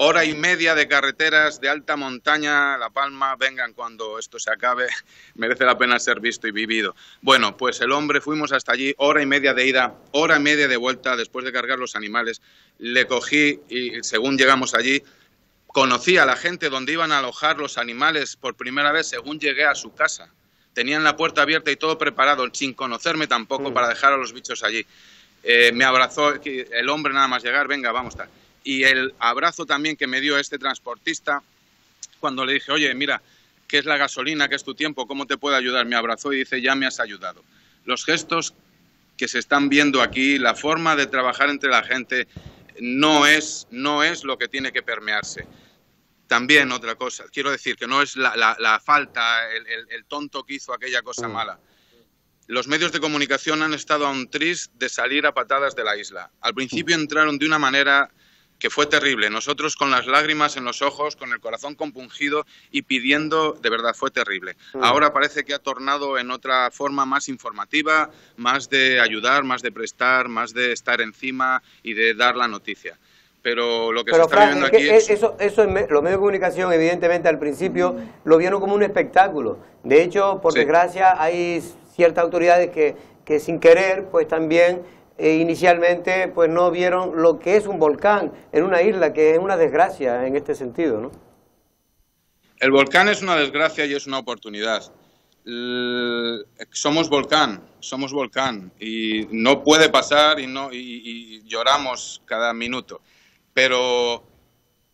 hora y media de carreteras de alta montaña, La Palma, vengan cuando esto se acabe, merece la pena ser visto y vivido. Bueno, pues el hombre fuimos hasta allí, hora y media de ida, hora y media de vuelta, después de cargar los animales, le cogí y según llegamos allí, conocí a la gente donde iban a alojar los animales por primera vez según llegué a su casa. Tenían la puerta abierta y todo preparado, sin conocerme tampoco, mm. para dejar a los bichos allí. Eh, me abrazó el hombre nada más llegar, venga, vamos estar y el abrazo también que me dio este transportista cuando le dije, oye, mira, ¿qué es la gasolina? ¿Qué es tu tiempo? ¿Cómo te puedo ayudar? Me abrazó y dice, ya me has ayudado. Los gestos que se están viendo aquí, la forma de trabajar entre la gente, no es, no es lo que tiene que permearse. También otra cosa, quiero decir que no es la, falta, el, tonto que hizo aquella cosa mm. mala. Los medios de comunicación han estado a un tris de salir a patadas de la isla. Al principio entraron de una manera que fue terrible. Nosotros con las lágrimas en los ojos, con el corazón compungido y pidiendo, de verdad, fue terrible. Mm. Ahora parece que ha tornado en otra forma más informativa, más de ayudar, más de prestar, más de estar encima y de dar la noticia. Pero lo que se está viendo aquí es... Eso, eso los medios de comunicación, evidentemente, al principio lo vieron como un espectáculo. De hecho, por desgracia, hay ciertas autoridades que, que sin querer, pues también e inicialmente pues no vieron lo que es un volcán en una isla, que es una desgracia en este sentido, ¿no? El volcán es una desgracia y es una oportunidad. somos volcán, somos volcán y no puede pasar y, no, y, lloramos cada minuto. Pero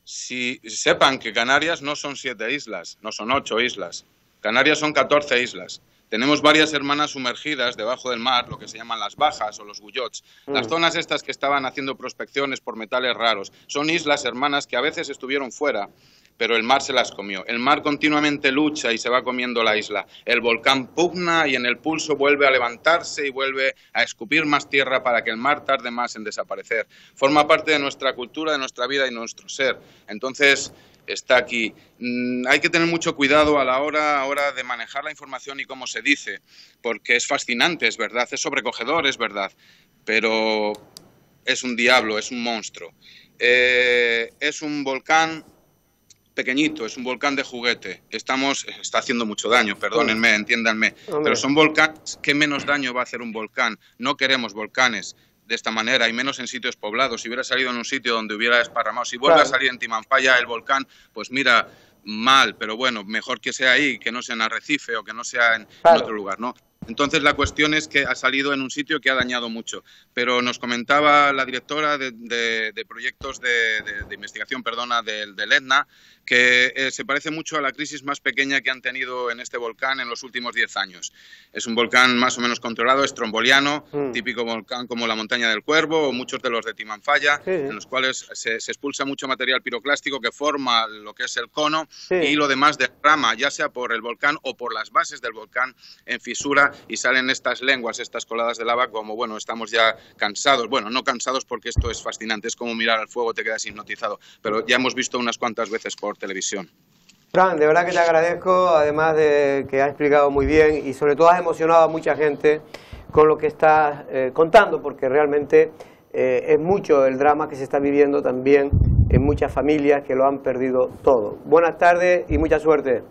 si sepan que Canarias no son siete islas, no son ocho islas. Canarias son catorce islas. Tenemos varias hermanas sumergidas debajo del mar, lo que se llaman las bajas o los gullots. Las mm. zonas estas que estaban haciendo prospecciones por metales raros son islas hermanas que a veces estuvieron fuera, pero el mar se las comió. El mar continuamente lucha y se va comiendo la isla. El volcán pugna y en el pulso vuelve a levantarse y vuelve a escupir más tierra para que el mar tarde más en desaparecer. Forma parte de nuestra cultura, de nuestra vida y nuestro ser. Entonces, está aquí. Mm, hay que tener mucho cuidado a la hora ahora de manejar la información y cómo se dice, porque es fascinante, es verdad, es sobrecogedor, es verdad, pero es un diablo, es un monstruo. Eh, es un volcán pequeñito, es un volcán de juguete. Estamos, está haciendo mucho daño, perdónenme, entiéndanme, pero son volcanes, ¿qué menos daño va a hacer un volcán? No queremos volcanes, de esta manera y menos en sitios poblados. Si hubiera salido en un sitio donde hubiera esparramado, si vuelve a salir en Timanfaya el volcán, pues mira, mal, pero bueno, mejor que sea ahí, que no sea en Arrecife o que no sea en, otro lugar, ¿no? Entonces la cuestión es que ha salido en un sitio que ha dañado mucho. Pero nos comentaba la directora de, proyectos de, investigación, perdona, del, del ETNA, que eh, se parece mucho a la crisis más pequeña que han tenido en este volcán en los últimos 10 años. Es un volcán más o menos controlado, es tromboliano, mm. típico volcán como la montaña del Cuervo o muchos de los de Timanfaya, en los cuales se, expulsa mucho material piroclástico que forma lo que es el cono y lo demás derrama, ya sea por el volcán o por las bases del volcán en fisura y salen estas lenguas, estas coladas de lava como, bueno, estamos ya cansados. Bueno, no cansados porque esto es fascinante, es como mirar al fuego, te quedas hipnotizado, pero ya hemos visto unas cuantas veces por televisión. Fran, de verdad que te agradezco, además de que has explicado muy bien y sobre todo has emocionado a mucha gente con lo que estás eh, contando, porque realmente eh, es mucho el drama que se está viviendo también en muchas familias que lo han perdido todo. Buenas tardes y mucha suerte.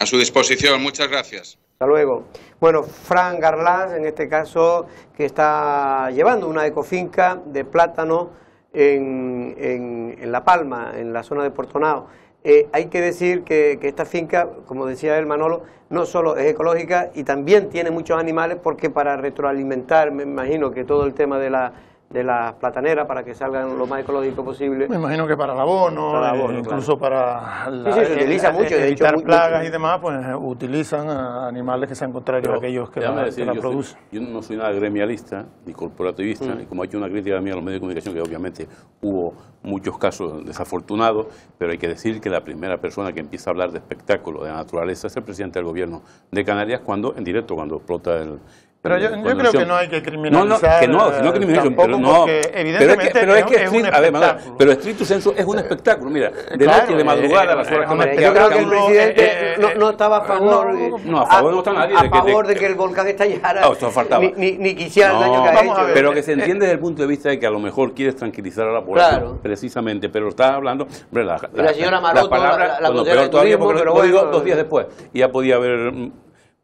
A su disposición, muchas gracias. Hasta luego. Bueno, Fran Garlás, en este caso, que está llevando una ecofinca de plátano en, en, La Palma, en la zona de Portonao. Eh, hay que decir que, que, esta finca, como decía el Manolo, no solo es ecológica y también tiene muchos animales porque para retroalimentar, me imagino que todo el tema de la de las plataneras para que salgan lo más ecológico posible. Me imagino que para el abono, eh, incluso para la, sí, se utiliza mucho, de evitar plagas y demás, pues eh, utilizan animales que sean contrarios a aquellos que la, producen. yo no soy nada gremialista ni corporativista, mm. y como ha hecho una crítica mía a los medios de comunicación, que obviamente hubo muchos casos desafortunados, pero hay que decir que la primera persona que empieza a hablar de espectáculo, de naturaleza, es el presidente del gobierno de Canarias, cuando en directo, cuando explota el, pero yo, yo creo que no hay que criminalizar. No, no, que no, no criminalizar, pero no. Evidentemente pero es que, es, un espectáculo. pero estricto senso es un espectáculo. Mira, de noche, de madrugada, las horas que Yo creo que el presidente eh, eh, no, estaba a favor. No, a favor no está nadie. A favor de que el volcán estallara. No, esto faltaba. Ni quisiera el daño que ha hecho. Pero que se entiende desde el punto de vista de que a lo mejor quieres tranquilizar a la población, precisamente. Pero estás hablando. La señora Maroto, la peor todavía, porque lo digo dos días después. Y ya podía haber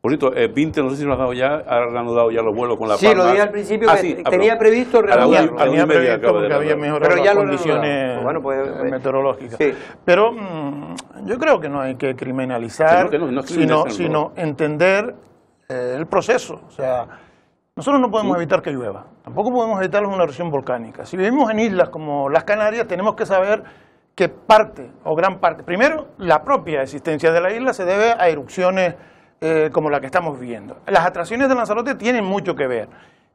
Bonito, eh, Vinte, no sé si lo has dado ya, ahora han dado ya los vuelos con la Sí, lo dije al principio, ah, que tenía previsto reanudarlo. Tenía previsto porque había mejorado las condiciones bueno, pues, eh, meteorológicas. Sí. Pero mm, yo creo que no hay que criminalizar, sino, sino entender eh, el proceso. O sea, nosotros no podemos evitar que llueva, tampoco podemos evitar una erupción volcánica. Si vivimos en islas como las Canarias, tenemos que saber que parte, o gran parte, primero, la propia existencia de la isla se debe a erupciones eh, como la que estamos viviendo. Las atracciones de Lanzarote tienen mucho que ver.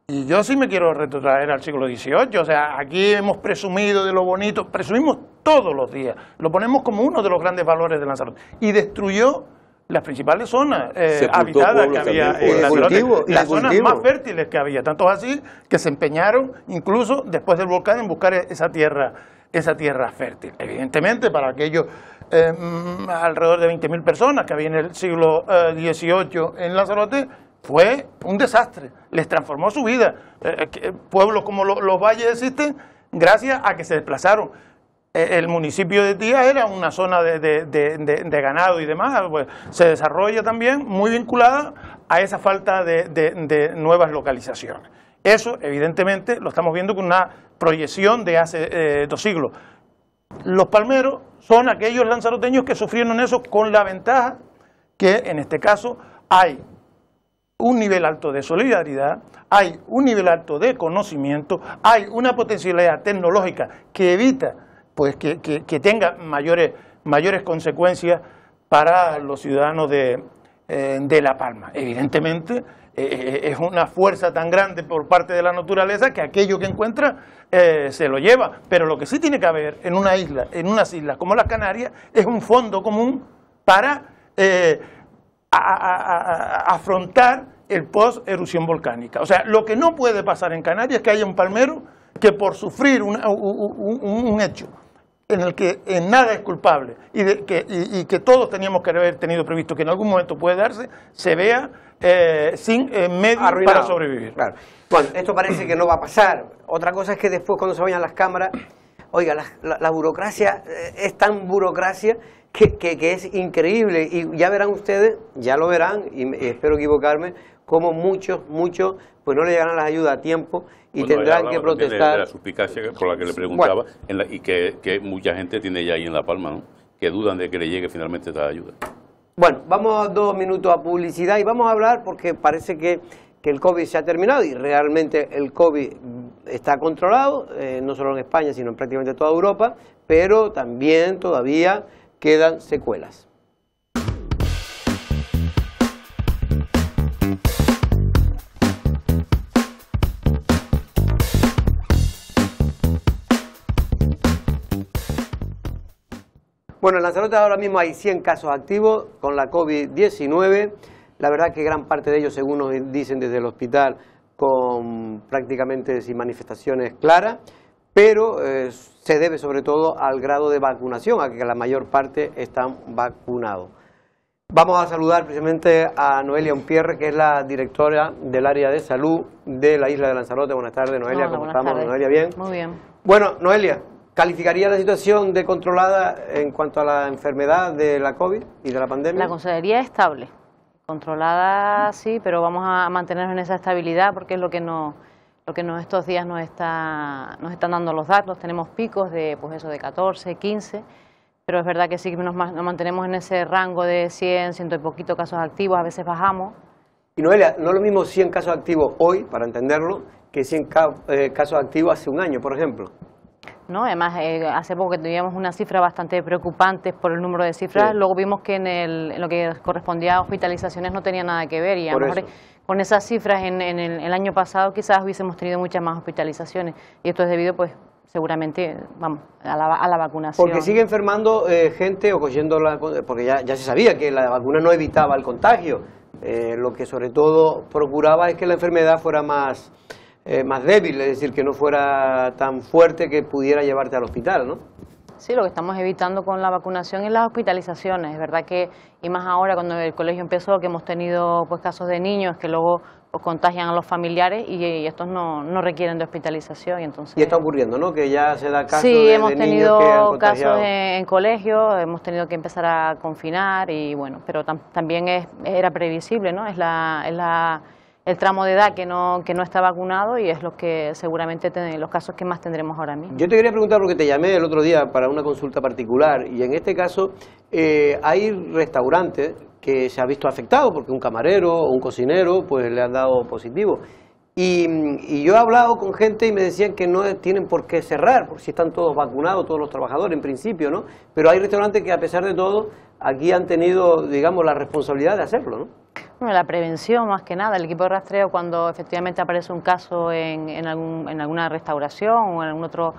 Y yo sí me quiero retrotraer al siglo XVIII, o sea, aquí hemos presumido de lo bonito, presumimos todos los días, lo ponemos como uno de los grandes valores de Lanzarote. Y destruyó las principales zonas eh, habitadas que había en Lanzarote, las zonas más fértiles que había, tanto así que se empeñaron incluso después del volcán en buscar esa tierra, esa tierra fértil. Evidentemente, para aquellos eh, mm, alrededor de 20.000 personas que había en el siglo XVIII eh, en Lanzarote, fue un desastre, les transformó su vida. Eh, pueblos como los valles existen gracias a que se desplazaron. el municipio de Tía era una zona de, ganado y demás, pues, se desarrolla también muy vinculada a esa falta de, nuevas localizaciones. Eso, evidentemente, lo estamos viendo con una proyección de hace dos siglos. Los palmeros son aquellos lanzaroteños que sufrieron eso con la ventaja que en este caso hay un nivel alto de solidaridad, hay un nivel alto de conocimiento, hay una potencialidad tecnológica que evita pues que, tenga mayores, mayores consecuencias para los ciudadanos de, eh, de La Palma. Evidentemente, eh, es una fuerza tan grande por parte de la naturaleza que aquello que encuentra eh, se lo lleva. Pero lo que sí tiene que haber en una isla, en unas islas como las Canarias, es un fondo común para eh, afrontar el post-erupción volcánica. O sea, lo que no puede pasar en Canarias es que haya un palmero que por sufrir un hecho en el que en nada es culpable y, que, y, que todos teníamos que haber tenido previsto que en algún momento puede darse, se vea eh, sin eh, medios para sobrevivir. Bueno, esto parece que no va a pasar. Otra cosa es que después cuando se vayan las cámaras Oiga, la, burocracia eh, es tan burocracia que, que, es increíble y ya verán ustedes, ya lo verán y, espero equivocarme, como muchos, muchos pues no le llegarán las ayudas a tiempo y tendrán que protestar. De, la suspicacia por la que le preguntaba y que, que, mucha gente tiene ya ahí en La Palma, ¿no? que dudan de que le llegue finalmente esta ayuda. Bueno, vamos a dos minutos a publicidad y vamos a hablar porque parece que, que el COVID se ha terminado y realmente el COVID está controlado, eh, no solo en España, sino en prácticamente toda Europa, pero también todavía quedan secuelas. Bueno, en Lanzarote ahora mismo hay 100 casos activos con la COVID-19. La verdad que gran parte de ellos, según nos dicen desde el hospital, con prácticamente sin manifestaciones claras, pero eh, se debe sobre todo al grado de vacunación, a que la mayor parte están vacunados. Vamos a saludar precisamente a Noelia Umpierre, que es la directora del área de salud de la isla de Lanzarote. Buenas tardes, Noelia, ¿cómo estamos? Noelia, ¿bien? Muy bien. Bueno, Noelia, ¿Calificaría la situación de controlada en cuanto a la enfermedad de la COVID y de la pandemia? La consideraría estable. Controlada sí, pero vamos a mantenernos en esa estabilidad porque es lo que nos, lo que nos estos días nos, está, nos están dando los datos. Tenemos picos de, pues eso, de 14, 15, pero es verdad que sí que nos, mantenemos en ese rango de 100, ciento y poquito casos activos, a veces bajamos. Y Noelia, no es lo mismo 100 casos activos hoy, para entenderlo, que 100 eh, casos activos hace un año, por ejemplo. ¿No? Además, eh, hace poco que teníamos una cifra bastante preocupante por el número de cifras, luego vimos que en, el, lo que correspondía a hospitalizaciones no tenía nada que ver y a lo mejor con esas cifras en, el, año pasado quizás hubiésemos tenido muchas más hospitalizaciones. Y esto es debido pues seguramente vamos a la, a la vacunación. Porque sigue enfermando eh, gente o cogiendo la porque ya, ya se sabía que la vacuna no evitaba el contagio, eh, lo que sobre todo procuraba es que la enfermedad fuera más eh, más débil, es decir, que no fuera tan fuerte que pudiera llevarte al hospital, ¿no? Sí, lo que estamos evitando con la vacunación es las hospitalizaciones. Es verdad que, y más ahora cuando el colegio empezó, que hemos tenido pues casos de niños que luego pues, contagian a los familiares y, estos no, no, requieren de hospitalización. Y, entonces, y está ocurriendo, ¿no? Que ya se da casos sí, hemos tenido casos en, colegio, hemos tenido que empezar a confinar y bueno, pero también es, era previsible, ¿no? Es la, es la el tramo de edad que no, que no está vacunado y es los que seguramente los casos que más tendremos ahora mismo. Yo te quería preguntar porque te llamé el otro día para una consulta particular y en este caso eh, hay restaurantes que se ha visto afectados porque un camarero o un cocinero pues le han dado positivo. Y, y, yo he hablado con gente y me decían que no tienen por qué cerrar, porque si están todos vacunados, todos los trabajadores en principio, ¿no? Pero hay restaurantes que a pesar de todo aquí han tenido, digamos, la responsabilidad de hacerlo, ¿no? Bueno, la prevención más que nada, el equipo de rastreo cuando efectivamente aparece un caso en, en, algún, en alguna restauración o en algún otro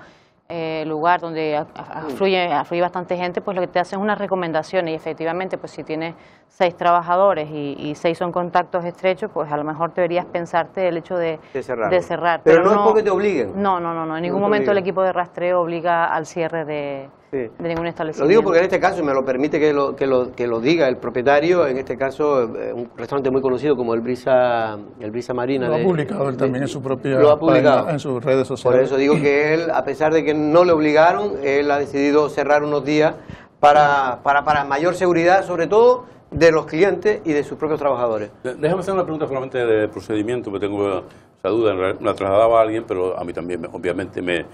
eh, lugar donde afluye, afluye bastante gente, pues lo que te hacen es unas recomendaciones y efectivamente pues si tienes seis trabajadores y, seis son contactos estrechos, pues a lo mejor deberías pensarte el hecho de, de, cerrar. Pero, no, es porque te obliguen. No, no, no, no. en ningún momento el equipo de rastreo obliga al cierre de, de ningún establecimiento. Lo digo porque en este caso, y me lo permite que lo, que lo, que lo diga el propietario, en este caso, eh, un restaurante muy conocido como el Brisa, el Brisa Marina. Lo ha publicado él también en su propia lo ha publicado. en sus redes sociales. Por eso digo que él, a pesar de que no le obligaron, él ha decidido cerrar unos días para, para, para mayor seguridad, sobre todo de los clientes y de sus propios trabajadores. Déjame hacer una pregunta solamente de procedimiento, que tengo esa duda, la trasladaba a alguien, pero a mí también, obviamente, me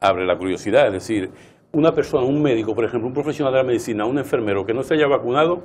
abre la curiosidad. Es decir, una persona, un médico, por ejemplo, un profesional de la medicina, un enfermero que no se haya vacunado,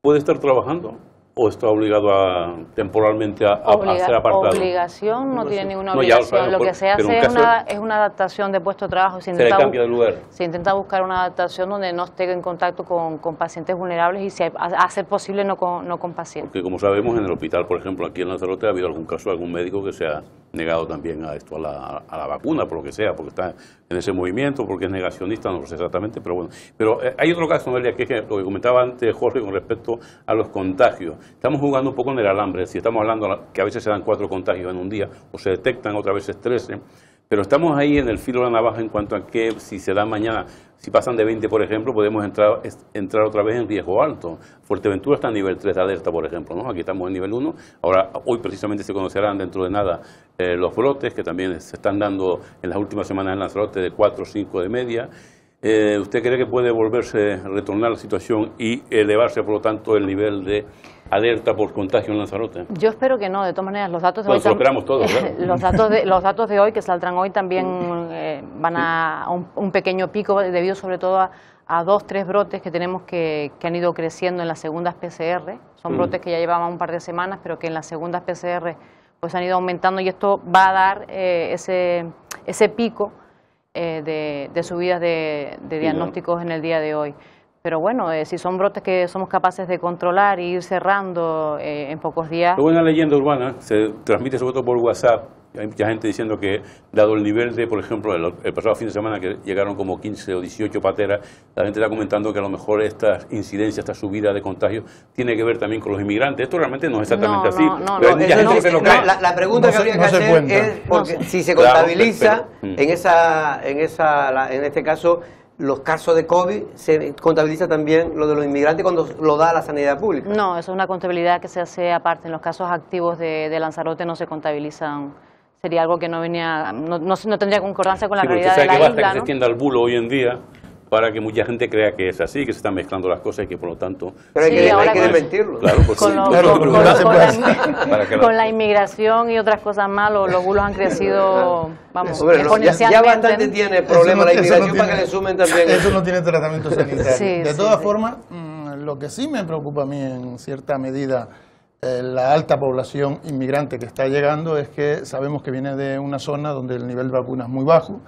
puede estar trabajando o está obligado a, temporalmente a, ser apartado? Obligación no tiene ninguna obligación. lo que se hace es, una, es una adaptación de puesto de trabajo. Se, intenta, cambia de lugar. Se intenta buscar una adaptación donde no esté en contacto con, con pacientes vulnerables y si hacer posible no con, no con pacientes. Porque como sabemos en el hospital, por ejemplo, aquí en Lanzarote ha habido algún caso de algún médico que se ha negado también a esto, a la, a la vacuna, por lo que sea, porque está en ese movimiento, porque es negacionista, no lo sé exactamente, pero bueno. Pero eh, hay otro caso, Noelia, que es lo que comentaba antes Jorge con respecto a los contagios. Estamos jugando un poco en el alambre, si estamos hablando que a veces se dan cuatro contagios en un día, o se detectan otras veces trece, Pero estamos ahí en el filo de la navaja en cuanto a que si se da mañana, si pasan de 20, por ejemplo, podemos entrar, entrar otra vez en riesgo alto. Fuerteventura está en nivel 3 de alerta, por ejemplo, ¿no? Aquí estamos en nivel 1. Ahora, hoy precisamente se conocerán dentro de nada eh, los brotes que también se están dando en las últimas semanas en Lanzarote de 4 o 5 de media. Eh, ¿Usted cree que puede volverse, retornar la situación y elevarse, por lo tanto, el nivel de alerta por contagio en Lanzarote? Yo espero que no, de todas maneras, los datos de hoy... todos, los, datos de, los datos de hoy que saldrán hoy también eh, van a, un, pequeño pico debido sobre todo a, dos, tres brotes que tenemos que, que, han ido creciendo en las segundas PCR. Son mm. brotes que ya llevaban un par de semanas, pero que en las segundas PCR pues han ido aumentando y esto va a dar eh, ese, ese pico eh, de, de, subidas de, diagnósticos en el día de hoy. Pero bueno, eh, si son brotes que somos capaces de controlar y ir cerrando eh, en pocos días. Luego una leyenda urbana se transmite sobre todo por WhatsApp hay mucha gente diciendo que, dado el nivel de, por ejemplo, el, pasado fin de semana que llegaron como 15 o 18 pateras, la gente está comentando que a lo mejor esta incidencia, esta subida de contagios, tiene que ver también con los inmigrantes. Esto realmente no es exactamente así. la, pregunta que habría que hacer es porque si se contabiliza mm. en esa, en esa, en este caso los casos de COVID, se contabiliza también lo de los inmigrantes cuando lo da la sanidad pública. No, eso es una contabilidad que se hace aparte. En los casos activos de, de Lanzarote no se contabilizan sería algo que no venía, no, no, tendría concordancia con la realidad de la que isla. que se extienda el bulo hoy en día para que mucha gente crea que es así, que se están mezclando las cosas y que por lo tanto... Pero hay, que, hay que desmentirlo. Claro, con, la, inmigración y otras cosas más, los, bulos han crecido, vamos, exponencialmente. Ya, bastante tiene problema la inmigración para que le sumen también... Eso no tiene tratamiento sanitario. de todas formas, mm, lo que sí me preocupa a mí en cierta medida eh, la alta población inmigrante que está llegando es que sabemos que viene de una zona donde el nivel de vacunas es muy bajo,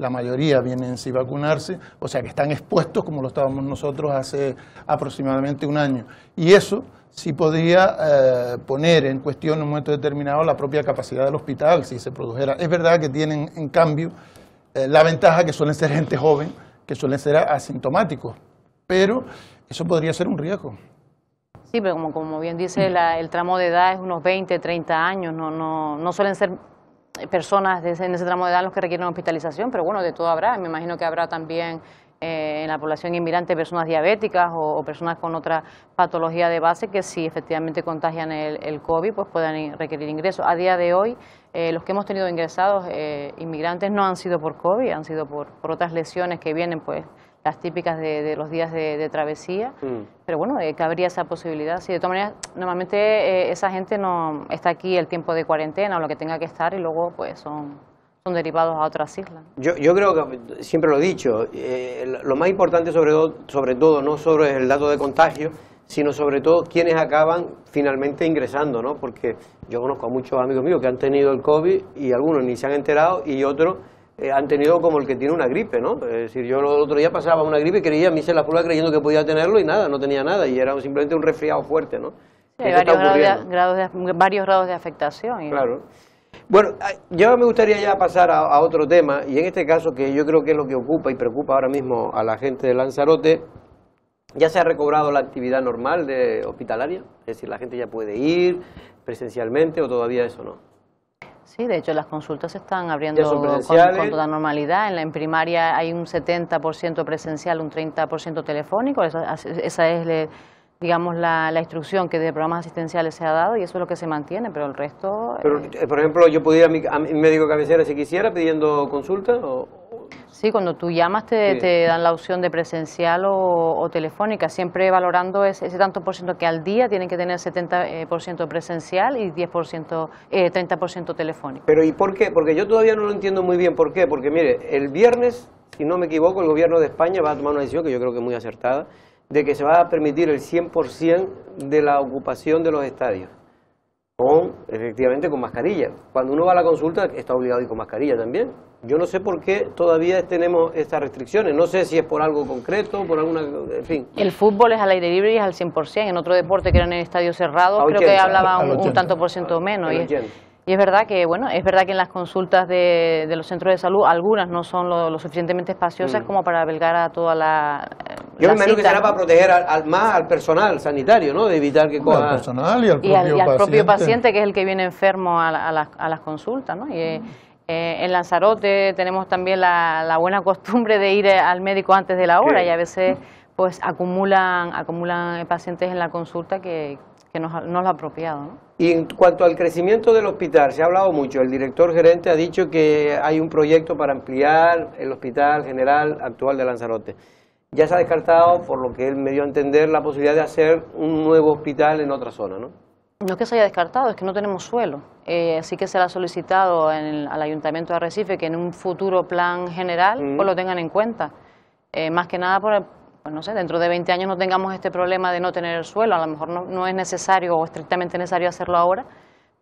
la mayoría vienen sin vacunarse, o sea que están expuestos como lo estábamos nosotros hace aproximadamente un año. Y eso sí podría eh, poner en cuestión en un momento determinado la propia capacidad del hospital si se produjera. Es verdad que tienen en cambio eh, la ventaja que suelen ser gente joven, que suelen ser asintomáticos, pero eso podría ser un riesgo. Sí, pero como, como bien dice, el tramo de edad es unos 20, 30 años, no, no, no suelen ser personas en ese tramo de edad los que requieren hospitalización, pero bueno, de todo habrá. Me imagino que habrá también eh, en la población inmigrante personas diabéticas o, personas con otra patología de base que si efectivamente contagian el, COVID pues puedan requerir ingresos. A día de hoy, eh, los que hemos tenido ingresados eh, inmigrantes no han sido por COVID, han sido por, por otras lesiones que vienen pues las típicas de, los días de, travesía, mm. pero bueno, eh, cabría esa posibilidad. Sí, de todas maneras, normalmente eh, esa gente no está aquí el tiempo de cuarentena o lo que tenga que estar y luego pues son, son derivados a otras islas. Yo, yo creo que, siempre lo he dicho, eh, lo más importante sobre todo, sobre todo no sobre el dato de contagio, sino sobre todo quienes acaban finalmente ingresando, ¿no? Porque yo conozco a muchos amigos míos que han tenido el COVID y algunos ni se han enterado y otros eh, han tenido como el que tiene una gripe, ¿no? Es decir, yo el otro día pasaba una gripe y creía, me hice la prueba creyendo que podía tenerlo y nada, no tenía nada, y era simplemente un resfriado fuerte, ¿no? hay varios grados, de, varios grados de afectación. Claro. Bueno, yo me gustaría ya pasar a, otro tema, y en este caso que yo creo que es lo que ocupa y preocupa ahora mismo a la gente de Lanzarote, ya se ha recobrado la actividad normal de hospitalaria, es decir, la gente ya puede ir presencialmente o todavía eso no. Sí, de hecho las consultas se están abriendo con, toda normalidad. En la en primaria hay un 70% presencial, un 30% telefónico. Esa, esa es, digamos, la, instrucción que de programas asistenciales se ha dado y eso es lo que se mantiene, pero el resto... Pero, eh, por ejemplo, yo podía ir a mi, médico cabecera si quisiera pidiendo consulta o, Sí, cuando tú llamas te, dan la opción de presencial o, telefónica, siempre valorando ese, tanto por ciento que al día tienen que tener 70% eh, presencial y 10%, eh, 30% telefónico. Pero ¿y por qué? Porque yo todavía no lo entiendo muy bien por qué. Porque mire, el viernes, si no me equivoco, el gobierno de España va a tomar una decisión que yo creo que es muy acertada, de que se va a permitir el 100% de la ocupación de los estadios con, efectivamente, con mascarilla. Cuando uno va a la consulta está obligado a ir con mascarilla también. Yo no sé por qué todavía tenemos estas restricciones. No sé si es por algo concreto, por alguna... En fin. El fútbol es al aire libre y es al 100%. En otro deporte que era en estadio cerrado, creo que hablaba un, tanto por ciento menos. Y es, verdad que, bueno, es verdad que en las consultas de, los centros de salud, algunas no son lo, suficientemente espaciosas mm. como para albergar a toda la... Yo me imagino que será para proteger al, más al personal sanitario, ¿no? De evitar que coja... Al personal y al propio, paciente. que es el que viene enfermo a, las, consultas, ¿no? Y, Eh, en Lanzarote tenemos también la, buena costumbre de ir al médico antes de la hora y a veces pues acumulan, acumulan pacientes en la consulta que, no, es lo apropiado. Y en cuanto al crecimiento del hospital, se ha hablado mucho. El director gerente ha dicho que hay un proyecto para ampliar el hospital general actual de Lanzarote. Ya se ha descartado, por lo que él me dio a entender, la posibilidad de hacer un nuevo hospital en otra zona, ¿no? No es que se haya descartado, es que no tenemos suelo. Eh, así que se le ha solicitado al Ayuntamiento de Arrecife que en un futuro plan general pues lo tengan en cuenta. Eh, más que nada, por, pues no sé, dentro de 20 años no tengamos este problema de no tener el suelo. A lo mejor no, no es necesario o estrictamente necesario hacerlo ahora,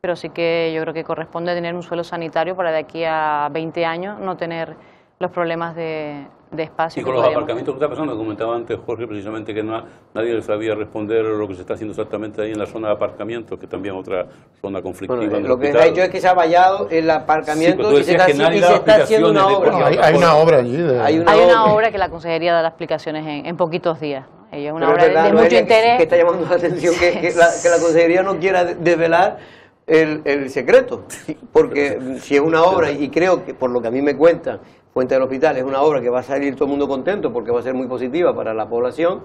pero sí que yo creo que corresponde tener un suelo sanitario para de aquí a 20 años no tener los problemas de, de espacio. Y con los aparcamientos que está pasando, comentaba antes Jorge precisamente que no, nadie le sabía responder lo que se está haciendo exactamente ahí en la zona de aparcamiento, que también otra zona conflictiva. lo que ha hecho es que se ha vallado el aparcamiento y se, está, y se está haciendo una obra. hay, una obra allí. Hay, una, obra. que la Consejería da las explicaciones en, en poquitos días. Es una obra de, mucho interés. Que está llamando la atención que, que, la, que la Consejería no quiera desvelar el, el, secreto, porque si es una obra, y creo que por lo que a mí me cuentan, Fuente del Hospital es una obra que va a salir todo el mundo contento porque va a ser muy positiva para la población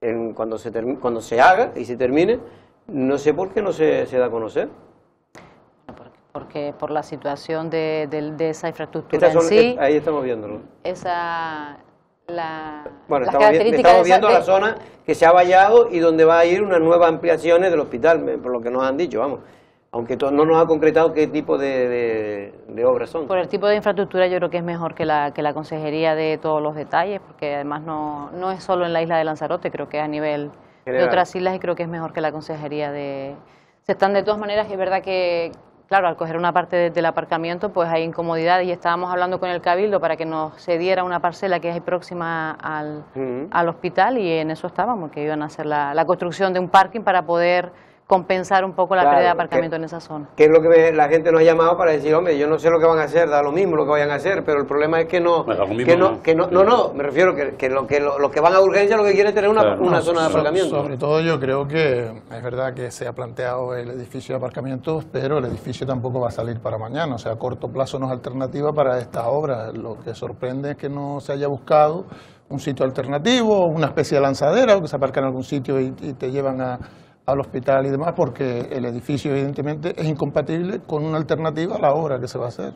en, cuando, se cuando se haga y se termine. No sé por qué no se, se da a conocer. Porque, por la situación de, esa infraestructura en sí. Ahí estamos viéndolo. Esa, la, bueno, estamos, viendo la zona que se ha vallado y donde va a ir unas nuevas ampliaciones del hospital, por lo que nos han dicho, vamos aunque no nos ha concretado qué tipo de, obras son. Por el tipo de infraestructura yo creo que es mejor que la, que la consejería de todos los detalles, porque además no, no es solo en la isla de Lanzarote, creo que a nivel de otras islas y creo que es mejor que la consejería de... Se están de todas maneras, es verdad que, claro, al coger una parte del aparcamiento pues hay incomodidad y estábamos hablando con el Cabildo para que nos cediera una parcela que es próxima al, al hospital y en eso estábamos, que iban a hacer la, la construcción de un parking para poder compensar un poco la pérdida de aparcamiento en esa zona. Que es lo que la gente nos ha llamado para decir, hombre, yo no sé lo que van a hacer, da lo mismo lo que vayan a hacer, pero el problema es que no, que no, que no, no, no, me refiero que, que, lo, que lo, que van a urgencia lo que quieren es tener una, una zona de aparcamiento. Sobre todo yo creo que es verdad que se ha planteado el edificio de aparcamientos, pero el edificio tampoco va a salir para mañana, o sea, a corto plazo no es alternativa para esta obra. Lo que sorprende es que no se haya buscado un sitio alternativo, una especie de lanzadera, o que se aparca en algún sitio y te llevan a al hospital y demás, porque el edificio evidentemente es incompatible con una alternativa a la obra que se va a hacer.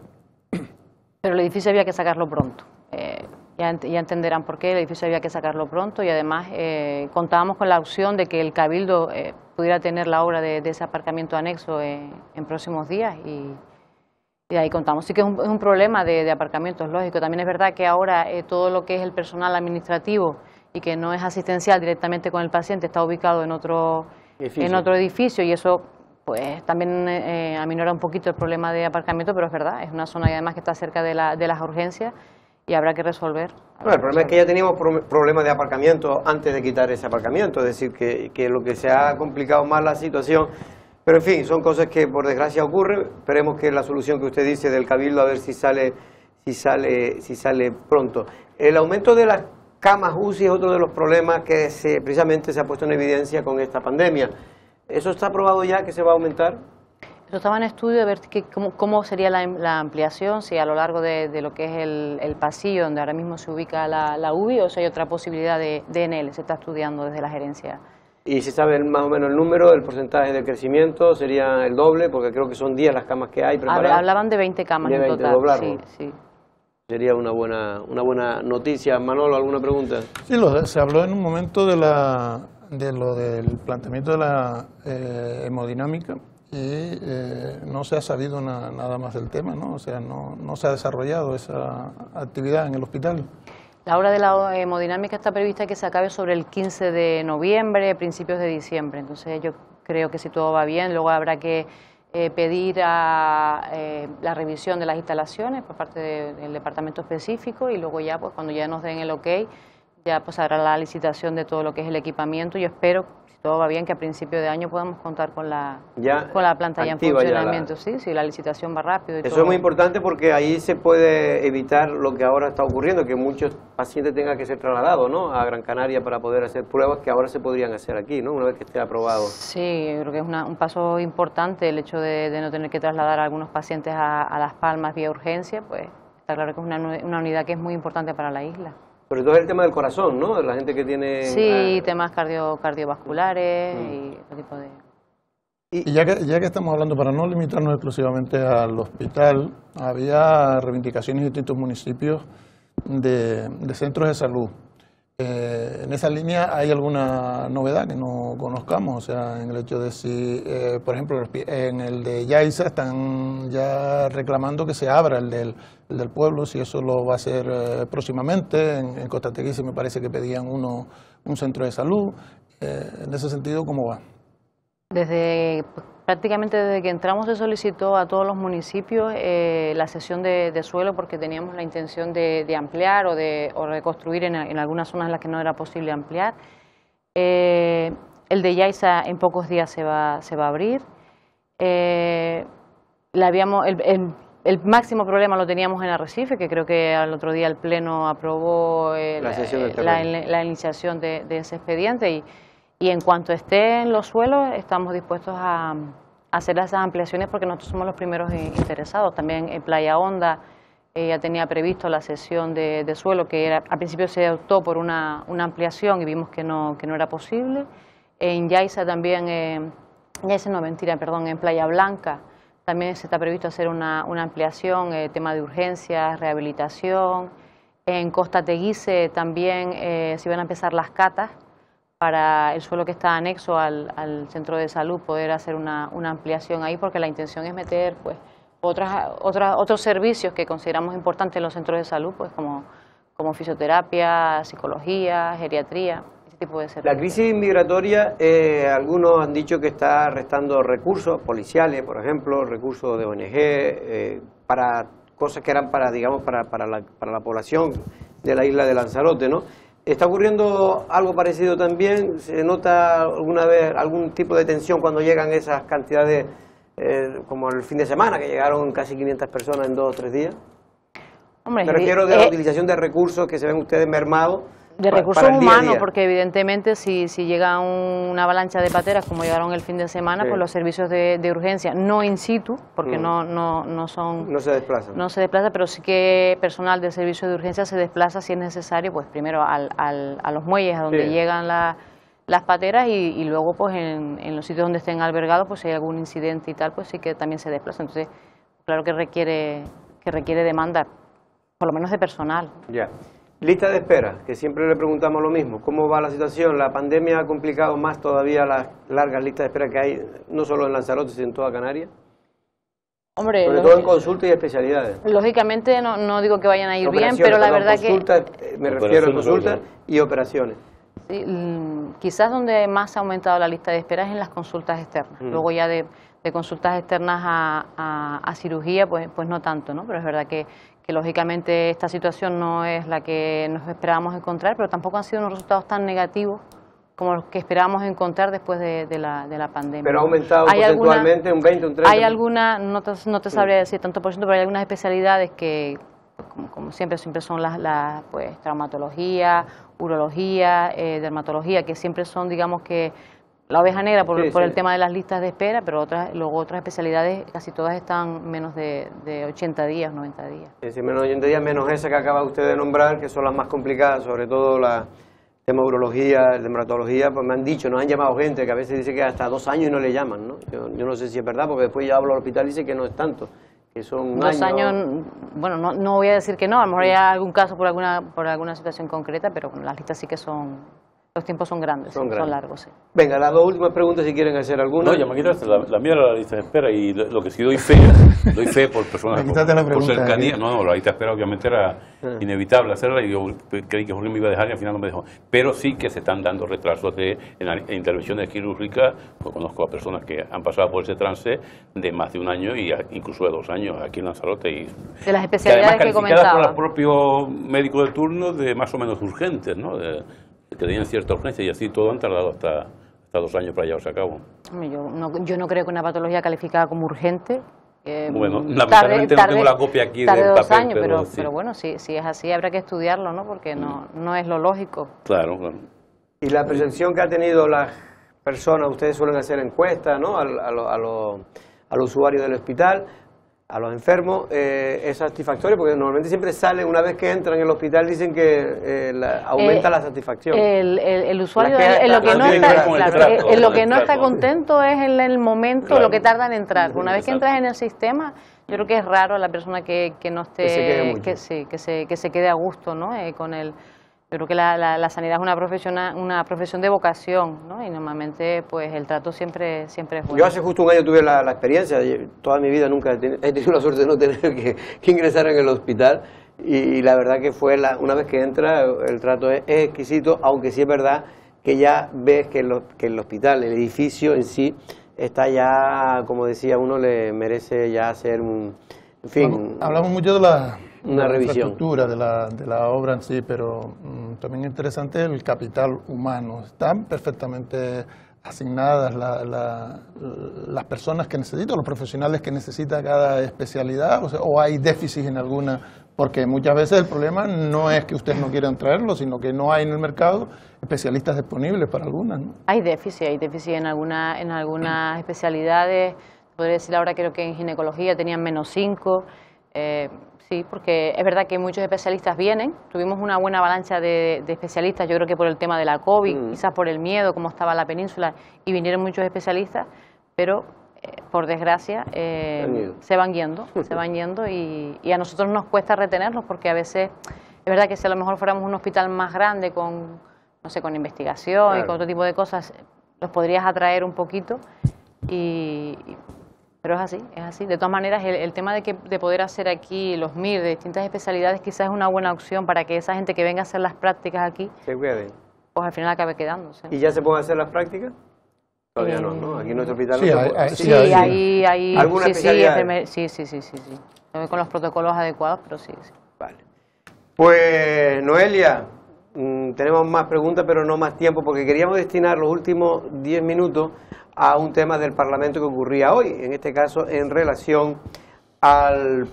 Pero el edificio había que sacarlo pronto. Eh, ya, entenderán por qué el edificio había que sacarlo pronto y además eh, contábamos con la opción de que el Cabildo eh, pudiera tener la obra de, ese aparcamiento anexo en próximos días y, ahí contamos. Sí que es un, es un problema de, de, aparcamiento, es lógico. También es verdad que ahora todo lo que es el personal administrativo y que no es asistencial directamente con el paciente está ubicado en otro en otro edificio y eso pues también eh, aminora un poquito el problema de aparcamiento, pero es verdad, es una zona además que está cerca de, la, de las urgencias y habrá que resolver. el problema es que ya teníamos problemas de aparcamiento antes de quitar ese aparcamiento, es decir, que, que lo que se ha complicado más la situación, pero en fin, son cosas que por desgracia ocurren, esperemos que la solución que usted dice del cabildo a ver si sale, si sale, si sale pronto. El aumento de las camas UCI es otro de los problemas que se, precisamente se ha puesto en evidencia con esta pandemia. ¿Eso está probado ya que se va a aumentar? Eso estaba en estudio de ver cómo, sería la, ampliación, si a lo largo de, lo que es el, pasillo donde ahora mismo se ubica la, la UBI o si hay otra posibilidad de, de él. se está estudiando desde la gerencia. ¿Y se sabe más o menos el número, el porcentaje de crecimiento? ¿Sería el doble? Porque creo que son 10 las camas que hay preparadas. Hablaban de 20 camas en total. Sí, sí. Sería una buena, una buena noticia. Manolo, ¿alguna pregunta? Sí, se habló en un momento de, la, de lo del planteamiento de la eh, hemodinámica y eh, no se ha sabido nada más del tema, ¿no? O sea, no, no se ha desarrollado esa actividad en el hospital. La obra de la hemodinámica está prevista que se acabe sobre el 15 de noviembre, principios de diciembre. Entonces yo creo que si todo va bien, luego habrá que eh, pedir eh, la revisión de las instalaciones por parte del departamento específico y luego ya, pues cuando ya nos den el ok, ya pues hará la licitación de todo lo que es el equipamiento. Yo espero todo va bien, que a principio de año podamos contar con la, con la planta ya en funcionamiento. Sí, sí, la licitación va rápido. Eso es muy importante porque ahí se puede evitar lo que ahora está ocurriendo, que muchos pacientes tengan que ser trasladados ¿no? a Gran Canaria para poder hacer pruebas que ahora se podrían hacer aquí, ¿no? una vez que esté aprobado. Sí, creo que es un paso importante el hecho de, no tener que trasladar a algunos pacientes a, Las Palmas vía urgencia, pues está claro que es una, una unidad que es muy importante para la isla. Sobre todo el tema del corazón, ¿no? La gente que tiene... Sí, temas cardio, cardiovasculares mm. y ese tipo de... Y ya que, ya que estamos hablando, para no limitarnos exclusivamente al hospital, había reivindicaciones en distintos municipios de, de centros de salud. Eh, en esa línea hay alguna novedad que no conozcamos, o sea, en el hecho de si, eh, por ejemplo, en el de Yaiza están ya reclamando que se abra el del, pueblo, si eso lo va a hacer eh, próximamente. En, en Costa Teguise me parece que pedían uno un centro de salud. en ese sentido, ¿cómo va? Desde prácticamente desde que entramos se solicitó a todos los municipios eh, la cesión de, suelo porque teníamos la intención de, ampliar o de reconstruir en, algunas zonas en las que no era posible ampliar. Eh, el de Yaiza en pocos días se va, se va a abrir. Eh, habíamos, el, máximo problema lo teníamos en Arrecife, que creo que al otro día el Pleno aprobó la, iniciación de, de ese expediente y y en cuanto esté en los suelos, estamos dispuestos a, hacer esas ampliaciones porque nosotros somos los primeros interesados. También en Playa Honda eh, ya tenía previsto la cesión de, suelo, que era, al principio se optó por una, ampliación y vimos que no, que no era posible. En Yaiza también, eh, Yaiza no, mentira, perdón, en Playa Blanca también se está previsto hacer una, ampliación, eh, tema de urgencias, rehabilitación. En Costa Teguise también eh, se iban a empezar las catas para el suelo que está anexo al, centro de salud poder hacer una, ampliación ahí porque la intención es meter pues otras, otras, otros servicios que consideramos importantes en los centros de salud pues como, como fisioterapia, psicología, geriatría, ese tipo de servicios. La crisis migratoria, eh, algunos han dicho que está restando recursos policiales, por ejemplo, recursos de ONG, eh, para cosas que eran para, digamos, para, para, la, para la población de la isla de Lanzarote, ¿no? ¿Está ocurriendo algo parecido también? ¿Se nota alguna vez algún tipo de tensión cuando llegan esas cantidades, eh, como el fin de semana, que llegaron casi 500 personas en dos o tres días? Me refiero de la eh, utilización de recursos que se ven ustedes mermados de recursos humanos, porque evidentemente si, si llega una avalancha de pateras como llegaron el fin de semana, pues los servicios de, urgencia, no in situ, porque mm. no, no, no son... No se desplazan. No se desplaza, pero sí que personal de servicio de urgencia se desplaza si es necesario, pues primero al, al, a los muelles a donde llegan las pateras y, luego pues en, en, los sitios donde estén albergados, pues si hay algún incidente y tal, pues sí que también se desplaza. Entonces, claro que requiere, que requiere demanda, por lo menos de personal. Ya. Lista de espera, que siempre le preguntamos lo mismo. ¿Cómo va la situación? La pandemia ha complicado más todavía las largas listas de espera que hay, no solo en Lanzarote, sino en toda Canarias. Hombre, Sobre todo en consultas y especialidades. Lógicamente no, no digo que vayan a ir bien, pero la verdad que... Eh, me refiero a consultas y operaciones. Sí, mm, quizás donde más ha aumentado la lista de espera es en las consultas externas. Mm. Luego ya de, consultas externas a, a, cirugía, pues, pues no tanto, ¿no? Pero es verdad que, lógicamente esta situación no es la que nos esperábamos encontrar, pero tampoco han sido unos resultados tan negativos como los que esperábamos encontrar después de, la, de la pandemia. Pero ha aumentado porcentualmente un 20, un 30. Hay alguna, no te, no te sabría decir tanto por ciento, pero hay algunas especialidades que, como, siempre, siempre son las, la, pues, traumatología, urología, eh, dermatología, que siempre son, digamos que la oveja negra por, el tema de las listas de espera, pero otras, luego otras especialidades casi todas están menos de, de 80 días, 90 días. Sí, menos de 80 días, menos esa que acaba usted de nombrar, que son las más complicadas, sobre todo la tema urología, dermatología, pues me han dicho, nos han llamado gente que a veces dice que hasta dos años y no le llaman, ¿no? Yo, no sé si es verdad, porque después yo hablo al hospital y dice que no es tanto, que son Dos años, bueno, no, no, voy a decir que no, a lo mejor hay algún caso por alguna, por alguna situación concreta, pero las listas sí que son los tiempos son grandes, son, largos. Sí. Venga, las dos últimas preguntas si quieren hacer alguna. No, ya me quitaste, la, la mía era la lista de espera y lo, que sí doy fe, doy fe por personas por, por, cercanía. No, no, la lista de espera obviamente era ah. inevitable hacerla y yo creí que Jorge me iba a dejar y al final no me dejó. Pero sí que se están dando retrasos de, en, intervenciones quirúrgicas. Yo conozco a personas que han pasado por ese trance de más de un año y incluso de dos años aquí en Lanzarote. Y, de las especialidades que, además, que por los propios médicos de turno de más o menos urgentes, ¿no? De, que tenían cierta urgencia y así todo han tardado hasta, hasta dos años para llevarse a cabo. Yo no, yo no creo que una patología calificada como urgente eh, bueno, lamentablemente no tengo la copia aquí del papel, años, pero, pero, bueno, si, si es así habrá que estudiarlo, ¿no? Porque no, no es lo lógico. Claro, claro. Y la percepción que ha tenido las personas, ustedes suelen hacer encuestas, ¿no? A, a, a, a los usuarios del hospital a los enfermos eh, es satisfactorio porque normalmente siempre sale una vez que entran en el hospital dicen que eh, aumenta eh, la satisfacción. el, usuario en lo que no está lo que no está contento es en el momento lo que tarda en entrar. Una vez que entras en el sistema yo creo que es raro la persona que, que no esté que se, que, se, que se quede a gusto ¿no? con el yo creo que la, la, sanidad es una profesión, una profesión de vocación, ¿no? Y normalmente, pues, el trato siempre, siempre es bueno. Yo hace justo un año tuve la, experiencia, toda mi vida nunca he tenido, la suerte de no tener que, ingresar en el hospital y, la verdad que fue, la, una vez que entra, el trato es, exquisito, aunque sí es verdad que ya ves que, que el hospital, el edificio en sí, está ya, como decía uno, le merece ya hacer un... En fin... hablamos mucho de la una revisión. estructura de la, de la obra en sí, pero mm, también interesante el capital humano. Están perfectamente asignadas las personas que necesitan, los profesionales que necesita cada especialidad, o, hay déficit en alguna, porque muchas veces el problema no es que ustedes no quieran traerlo, sino que no hay en el mercado especialistas disponibles para algunas. Hay déficit, hay déficit en, alguna, en algunas especialidades, podría decir ahora creo que en ginecología tenían menos cinco. Eh, Sí, porque es verdad que muchos especialistas vienen. Tuvimos una buena avalancha de, especialistas, yo creo que por el tema de la COVID, mm. quizás por el miedo, cómo estaba la península, y vinieron muchos especialistas, pero eh, por desgracia eh, se van yendo, se van yendo y, a nosotros nos cuesta retenerlos porque a veces es verdad que si a lo mejor fuéramos un hospital más grande con, no sé, con investigación y con otro tipo de cosas, los podrías atraer un poquito y pero es así, es así. De todas maneras, el, tema de, que, de poder hacer aquí los MIR de distintas especialidades quizás es una buena opción para que esa gente que venga a hacer las prácticas aquí, se quede. pues al final acabe quedándose. ¿Y ya se pueden hacer las prácticas? Todavía no, ¿no? Aquí en nuestro hospital sí, no hay, sí, sí, ahí, sí, sí, sí, sí, sí, sí, Con los protocolos adecuados, pero sí, sí. Vale. Pues, Noelia, mm, tenemos más preguntas, pero no más tiempo, porque queríamos destinar los últimos 10 minutos a un tema del Parlamento que ocurría hoy, en este caso en relación al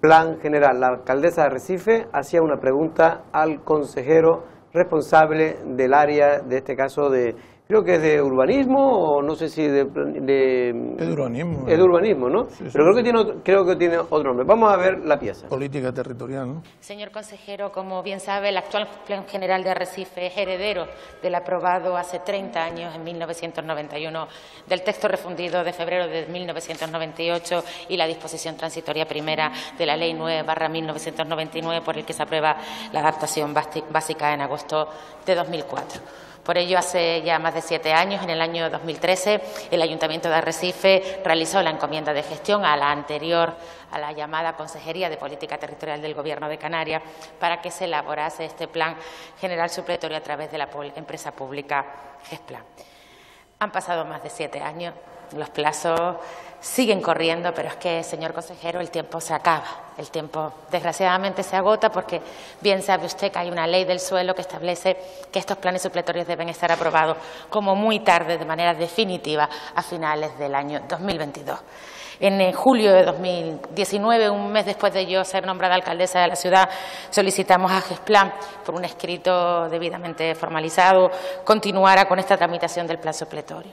plan general. La alcaldesa de Recife hacía una pregunta al consejero responsable del área, de este caso de creo que es de urbanismo o no sé si de... de es de urbanismo. Es de urbanismo, ¿no? Pero creo que, tiene, creo que tiene otro nombre. Vamos a ver la pieza. Política territorial, ¿no? Señor consejero, como bien sabe, el actual Plan General de Arrecife es heredero del aprobado hace 30 años, en 1991, del texto refundido de febrero de 1998 y la disposición transitoria primera de la Ley 9 barra 1999 por el que se aprueba la adaptación básica en agosto de 2004. Por ello, hace ya más de siete años, en el año 2013, el Ayuntamiento de Arrecife realizó la encomienda de gestión a la anterior, a la llamada Consejería de Política Territorial del Gobierno de Canarias, para que se elaborase este plan general supletorio a través de la empresa pública GESPLAN. Han pasado más de siete años, los plazos siguen corriendo, pero es que, señor consejero, el tiempo se acaba. El tiempo, desgraciadamente, se agota porque bien sabe usted que hay una ley del suelo que establece que estos planes supletorios deben estar aprobados como muy tarde, de manera definitiva, a finales del año 2022. En eh, julio de 2019, un mes después de yo ser nombrada alcaldesa de la ciudad, solicitamos a GESPLAN, por un escrito debidamente formalizado, continuara con esta tramitación del plan supletorio.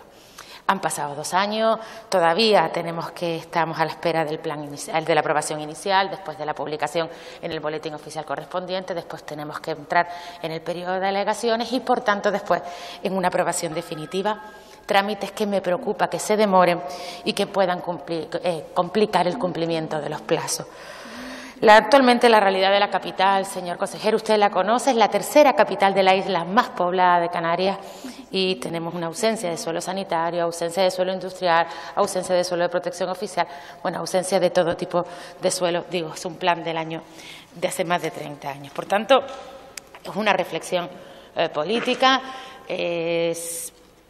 Han pasado dos años, todavía tenemos que estamos a la espera del plan inicial, de la aprobación inicial, después de la publicación en el boletín oficial correspondiente, después tenemos que entrar en el periodo de alegaciones y, por tanto, después en una aprobación definitiva trámites que me preocupa que se demoren y que puedan eh, complicar el cumplimiento de los plazos. Actualmente la realidad de la capital, señor consejero, usted la conoce, es la tercera capital de la isla más poblada de Canarias y tenemos una ausencia de suelo sanitario, ausencia de suelo industrial, ausencia de suelo de protección oficial, bueno, ausencia de todo tipo de suelo. Digo, es un plan del año de hace más de 30 años. Por tanto, es una reflexión eh, política.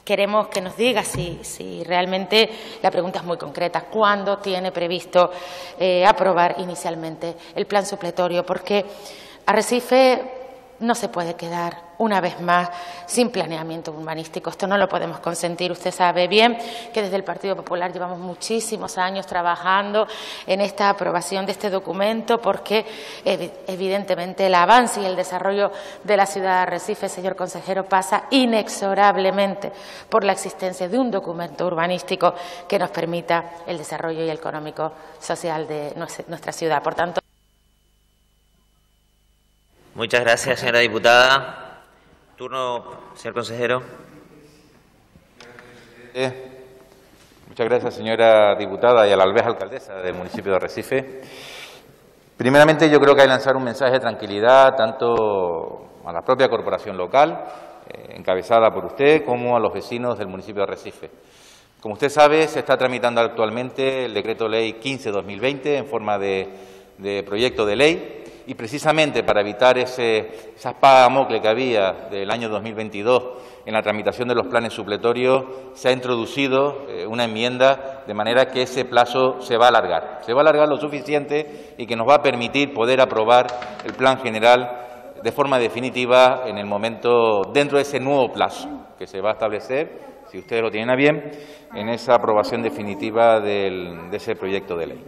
Queremos que nos diga si, realmente la pregunta es muy concreta. ¿Cuándo tiene previsto eh, aprobar inicialmente el plan supletorio? Porque Arrecife no se puede quedar una vez más sin planeamiento urbanístico. Esto no lo podemos consentir. Usted sabe bien que desde el Partido Popular llevamos muchísimos años trabajando en esta aprobación de este documento porque evidentemente el avance y el desarrollo de la ciudad de Arrecife, señor consejero, pasa inexorablemente por la existencia de un documento urbanístico que nos permita el desarrollo y el económico social de nuestra ciudad. Por tanto, Muchas gracias, señora diputada. Turno, señor consejero. muchas gracias, señora diputada y a la alvez alcaldesa del municipio de Arrecife. Primeramente, yo creo que hay que lanzar un mensaje de tranquilidad tanto a la propia corporación local, eh, encabezada por usted, como a los vecinos del municipio de Arrecife. Como usted sabe, se está tramitando actualmente el decreto ley 15-2020 en forma de proyecto de ley y precisamente para evitar ese, esa espada mocle que había del año 2022 en la tramitación de los planes supletorios, se ha introducido eh, una enmienda de manera que ese plazo se va a alargar. Se va a alargar lo suficiente y que nos va a permitir poder aprobar el plan general de forma definitiva en el momento, dentro de ese nuevo plazo que se va a establecer, si ustedes lo tienen a bien, en esa aprobación definitiva de ese proyecto de ley.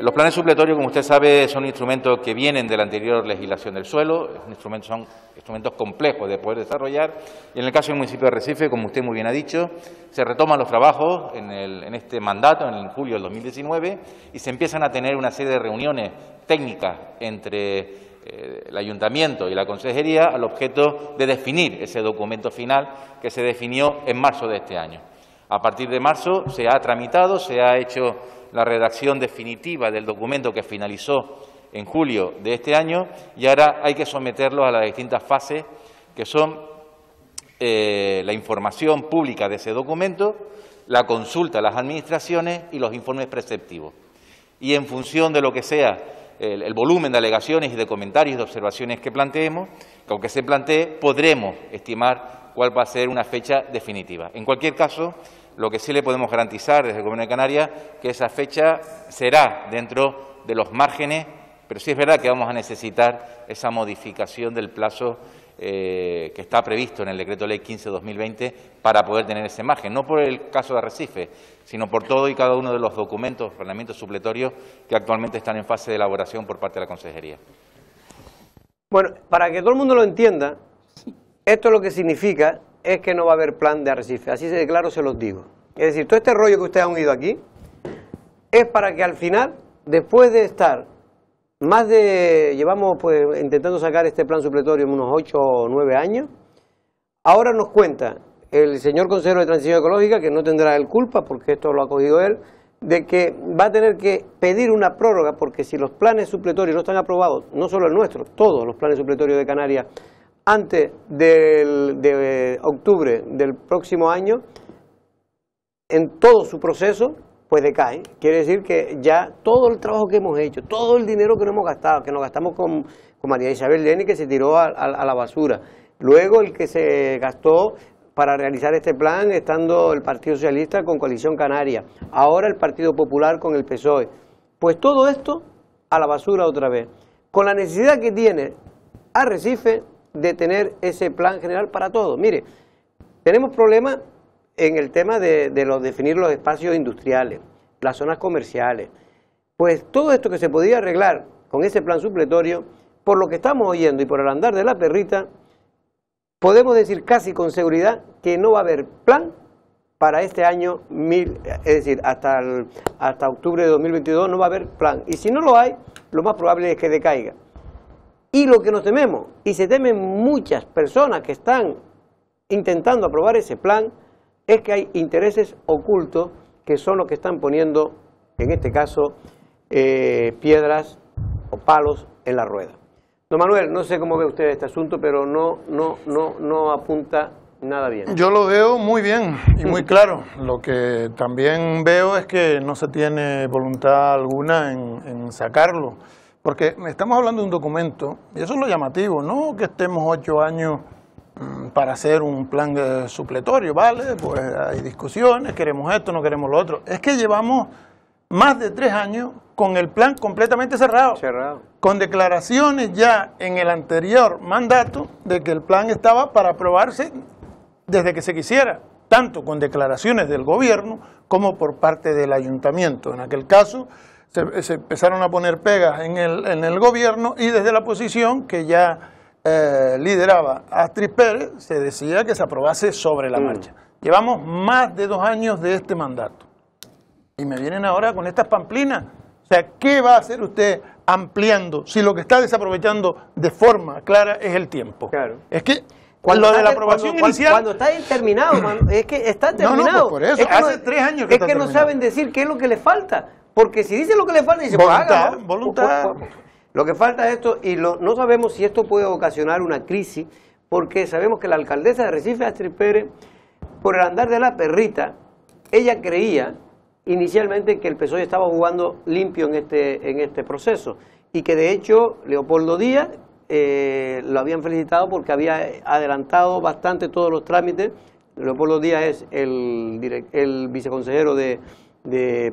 Los planes supletorios, como usted sabe, son instrumentos que vienen de la anterior legislación del suelo, son instrumentos complejos de poder desarrollar y en el caso del municipio de Recife, como usted muy bien ha dicho, se retoman los trabajos en, este mandato, en julio del 2019, y se empiezan a tener una serie de reuniones técnicas entre eh, el ayuntamiento y la consejería al objeto de definir ese documento final que se definió en marzo de este año. A partir de marzo se ha tramitado, se ha hecho la redacción definitiva del documento que finalizó en julio de este año y ahora hay que someterlo a las distintas fases que son eh, la información pública de ese documento, la consulta a las administraciones y los informes preceptivos. Y en función de lo que sea el, volumen de alegaciones y de comentarios y de observaciones que planteemos, que aunque se plantee, podremos estimar cuál va a ser una fecha definitiva. En cualquier caso, lo que sí le podemos garantizar desde el Gobierno de Canarias que esa fecha será dentro de los márgenes, pero sí es verdad que vamos a necesitar esa modificación del plazo eh, que está previsto en el Decreto Ley 15-2020 para poder tener ese margen, no por el caso de Arrecife, sino por todo y cada uno de los documentos, planeamientos supletorios que actualmente están en fase de elaboración por parte de la Consejería. Bueno, para que todo el mundo lo entienda, esto lo que significa es que no va a haber plan de arrecife. Así de claro se los digo. Es decir, todo este rollo que ustedes han oído aquí es para que al final, después de estar más de, llevamos pues intentando sacar este plan supletorio en unos 8 o 9 años, ahora nos cuenta el señor consejero de Transición Ecológica, que no tendrá el culpa porque esto lo ha cogido él, de que va a tener que pedir una prórroga porque si los planes supletorios no están aprobados, no solo el nuestro, todos los planes supletorios de Canarias antes de octubre del próximo año, en todo su proceso, pues decae. Quiere decir que ya todo el trabajo que hemos hecho, todo el dinero que no hemos gastado, que nos gastamos con, María Isabel Leni, que se tiró a, a, la basura, luego el que se gastó para realizar este plan estando el Partido Socialista con Coalición Canaria, ahora el Partido Popular con el PSOE. Pues todo esto a la basura otra vez, con la necesidad que tiene Arrecife de tener ese plan general para todos. Mire, tenemos problemas en el tema de, los, definir los espacios industriales, las zonas comerciales. Pues todo esto que se podía arreglar con ese plan supletorio, por lo que estamos oyendo y por el andar de la perrita, podemos decir casi con seguridad que no va a haber plan para este año, mil, es decir, hasta, hasta octubre de 2022 no va a haber plan. Y si no lo hay, lo más probable es que decaiga. Y lo que nos tememos, y se temen muchas personas que están intentando aprobar ese plan, es que hay intereses ocultos que son los que están poniendo, en este caso, eh, piedras o palos en la rueda. Don Manuel, no sé cómo ve usted este asunto, pero no, no, no, no apunta nada bien. Yo lo veo muy bien y muy claro. Lo que también veo es que no se tiene voluntad alguna en, sacarlo. Porque estamos hablando de un documento, y eso es lo llamativo, no que estemos ocho años mm, para hacer un plan supletorio, ¿vale? Pues hay discusiones, queremos esto, no queremos lo otro. Es que llevamos más de tres años con el plan completamente cerrado. Cerrado. Con declaraciones ya en el anterior mandato de que el plan estaba para aprobarse desde que se quisiera, tanto con declaraciones del gobierno como por parte del ayuntamiento. En aquel caso se, empezaron a poner pegas en el, en el, gobierno y desde la posición que ya eh, lideraba Astrid Pérez se decía que se aprobase sobre la mm. marcha. Llevamos más de dos años de este mandato. Y me vienen ahora con estas pamplinas. O sea, ¿qué va a hacer usted ampliando si lo que está desaprovechando de forma clara es el tiempo? Claro. Es que cuando lo de la aprobación cuando, inicial. Cuando está terminado, es que está terminado. No, por eso, hace tres años que Es que no saben decir qué es lo que le falta. Porque si dicen lo que le falta, dicen, voluntad, pues voluntad. Lo que falta es esto, y no sabemos si esto puede ocasionar una crisis, porque sabemos que la alcaldesa de Recife, Astrid Pérez, por el andar de la perrita, ella creía inicialmente que el PSOE estaba jugando limpio en este, en este proceso y que de hecho Leopoldo Díaz eh, lo habían felicitado porque había adelantado bastante todos los trámites. Leopoldo Díaz es el, el viceconsejero de,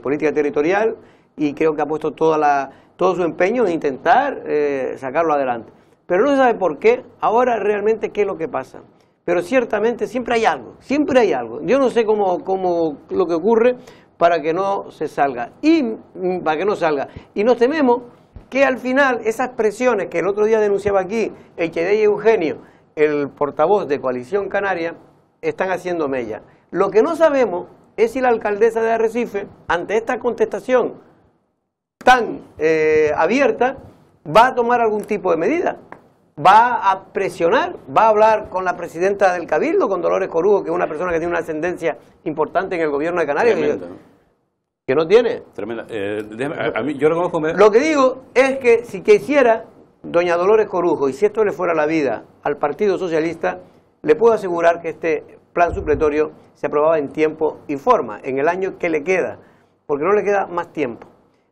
Política Territorial y creo que ha puesto toda la, todo su empeño en intentar eh, sacarlo adelante. Pero no se sabe por qué, ahora realmente qué es lo que pasa. Pero ciertamente siempre hay algo, siempre hay algo. Yo no sé cómo, lo que ocurre para que no se salga. Y mm, para que no salga. Y nos tememos que al final esas presiones que el otro día denunciaba aquí Echede y Eugenio, el portavoz de Coalición Canaria, están haciendo mella. Lo que no sabemos es si la alcaldesa de Arrecife, ante esta contestación tan eh, abierta, va a tomar algún tipo de medida. Va a presionar, va a hablar con la presidenta del Cabildo, con Dolores Corujo, que es una persona que tiene una ascendencia importante en el gobierno de Canarias que no tiene. Tremenda. Eh, a, mí, yo reconozco... Lo que digo es que si quisiera doña Dolores Corujo, y si esto le fuera la vida al Partido Socialista, le puedo asegurar que este plan supletorio se aprobaba en tiempo y forma, en el año que le queda, porque no le queda más tiempo.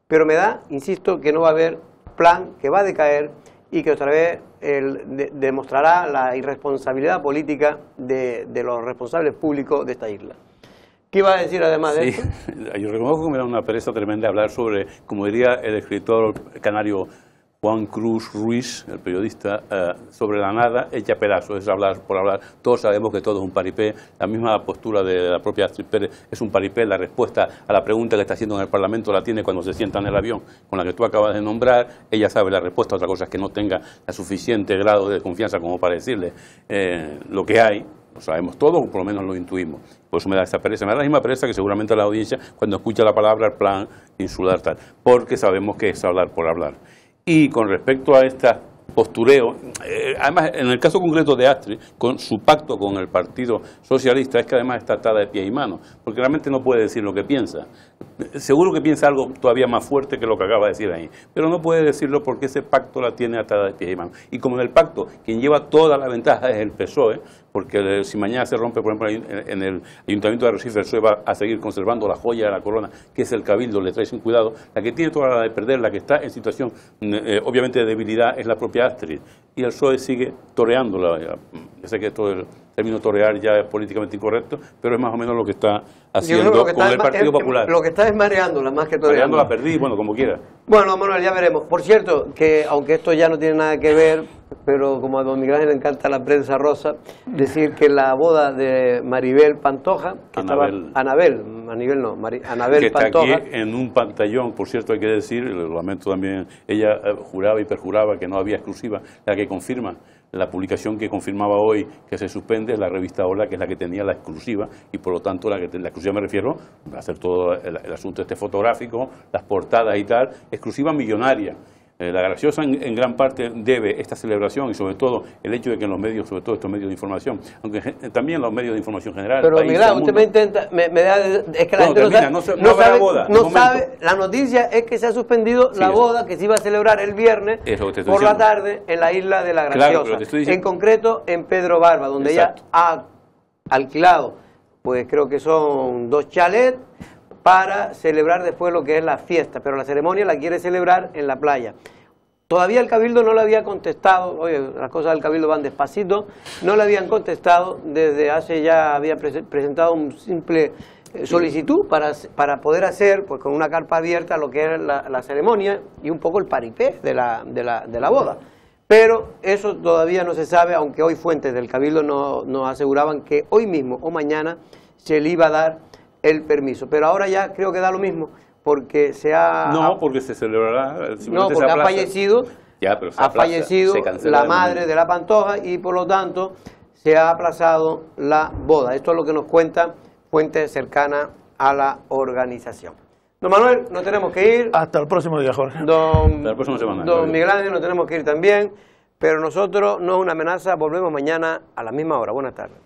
Pero me da, insisto, que no va a haber plan que va a decaer y que otra vez demostrará la irresponsabilidad política de los responsables públicos de esta isla. ¿Qué iba a decir además de sí, Yo reconozco que me da una pereza tremenda hablar sobre, como diría el escritor canario Juan Cruz Ruiz, el periodista, eh, sobre la nada echa pedazos, es hablar por hablar. Todos sabemos que todo es un paripé. La misma postura de la propia Astrid Pérez es un paripé. La respuesta a la pregunta que está haciendo en el Parlamento la tiene cuando se sienta en el avión con la que tú acabas de nombrar. Ella sabe la respuesta. Otra cosa es que no tenga la suficiente grado de confianza como para decirle eh, lo que hay lo sabemos todos, o por lo menos lo intuimos. Por eso me da esa pereza. Me da la misma pereza que seguramente la audiencia cuando escucha la palabra el plan insular tal, porque sabemos que es hablar por hablar. Y con respecto a esta postureo. Eh, además, en el caso concreto de Astrid, con su pacto con el Partido Socialista, es que además está atada de pie y mano, porque realmente no puede decir lo que piensa. Seguro que piensa algo todavía más fuerte que lo que acaba de decir ahí, pero no puede decirlo porque ese pacto la tiene atada de pie y mano. Y como en el pacto, quien lleva toda la ventaja es el PSOE, porque si mañana se rompe, por ejemplo, en el Ayuntamiento de Recife, el PSOE va a seguir conservando la joya de la corona, que es el Cabildo, le trae sin cuidado. La que tiene toda la de perder, la que está en situación, eh, obviamente, de debilidad, es la propia Astrid. Y el PSOE sigue toreándola. Ya sé que todo el término torear ya es políticamente incorrecto, pero es más o menos lo que está haciendo con el Partido Popular. Lo que está es mareándola más que toreándola. la perdí, bueno, como quiera. Bueno, Manuel, ya veremos. Por cierto, que aunque esto ya no tiene nada que ver, pero como a don Miguel le encanta la prensa rosa, decir que la boda de Maribel Pantoja, que Anabel. estaba Anabel, Anabel no, Anabel que está aquí en un pantallón, por cierto hay que decir, lo lamento también, ella eh, juraba y perjuraba que no había exclusiva, la que confirma la publicación que confirmaba hoy que se suspende es la revista Hola, que es la que tenía la exclusiva, y por lo tanto la, que, la exclusiva me refiero a hacer todo el, asunto este fotográfico, las portadas y tal, exclusiva millonaria. Eh, la graciosa en, gran parte debe esta celebración y sobre todo el hecho de que en los medios, sobre todo estos medios de información, aunque también los medios de información general. Pero mira, usted me intenta, me, da, es que la gente no, sabe, no, sabe, boda, no sabe, la noticia es que se ha suspendido la boda que se iba a celebrar el viernes por la tarde en la isla de la Graciosa, en concreto en Pedro Barba, donde ella ha alquilado, pues creo que son dos chalets para celebrar después lo que es la fiesta, pero la ceremonia la quiere celebrar en la playa. Todavía el Cabildo no le había contestado, oye, las cosas del Cabildo van despacito, no le habían contestado, desde hace ya había presentado un simple eh, solicitud para, para poder hacer, pues con una carpa abierta, lo que era la, ceremonia y un poco el paripé de la, de la, de la boda. Pero eso todavía no se sabe, aunque hoy fuentes del Cabildo nos no aseguraban que hoy mismo o mañana se le iba a dar el permiso. Pero ahora ya creo que da lo mismo, porque se ha... No, porque se celebrará... No, porque ha fallecido, ha fallecido la madre de la Pantoja y por lo tanto se ha aplazado la boda. Esto es lo que nos cuenta fuente cercana a la organización. Don Manuel, nos tenemos que ir. Hasta el próximo día, Jorge. Don, Don Miguel Ángel, nos tenemos que ir también. Pero nosotros no es una amenaza, volvemos mañana a la misma hora. Buenas tardes.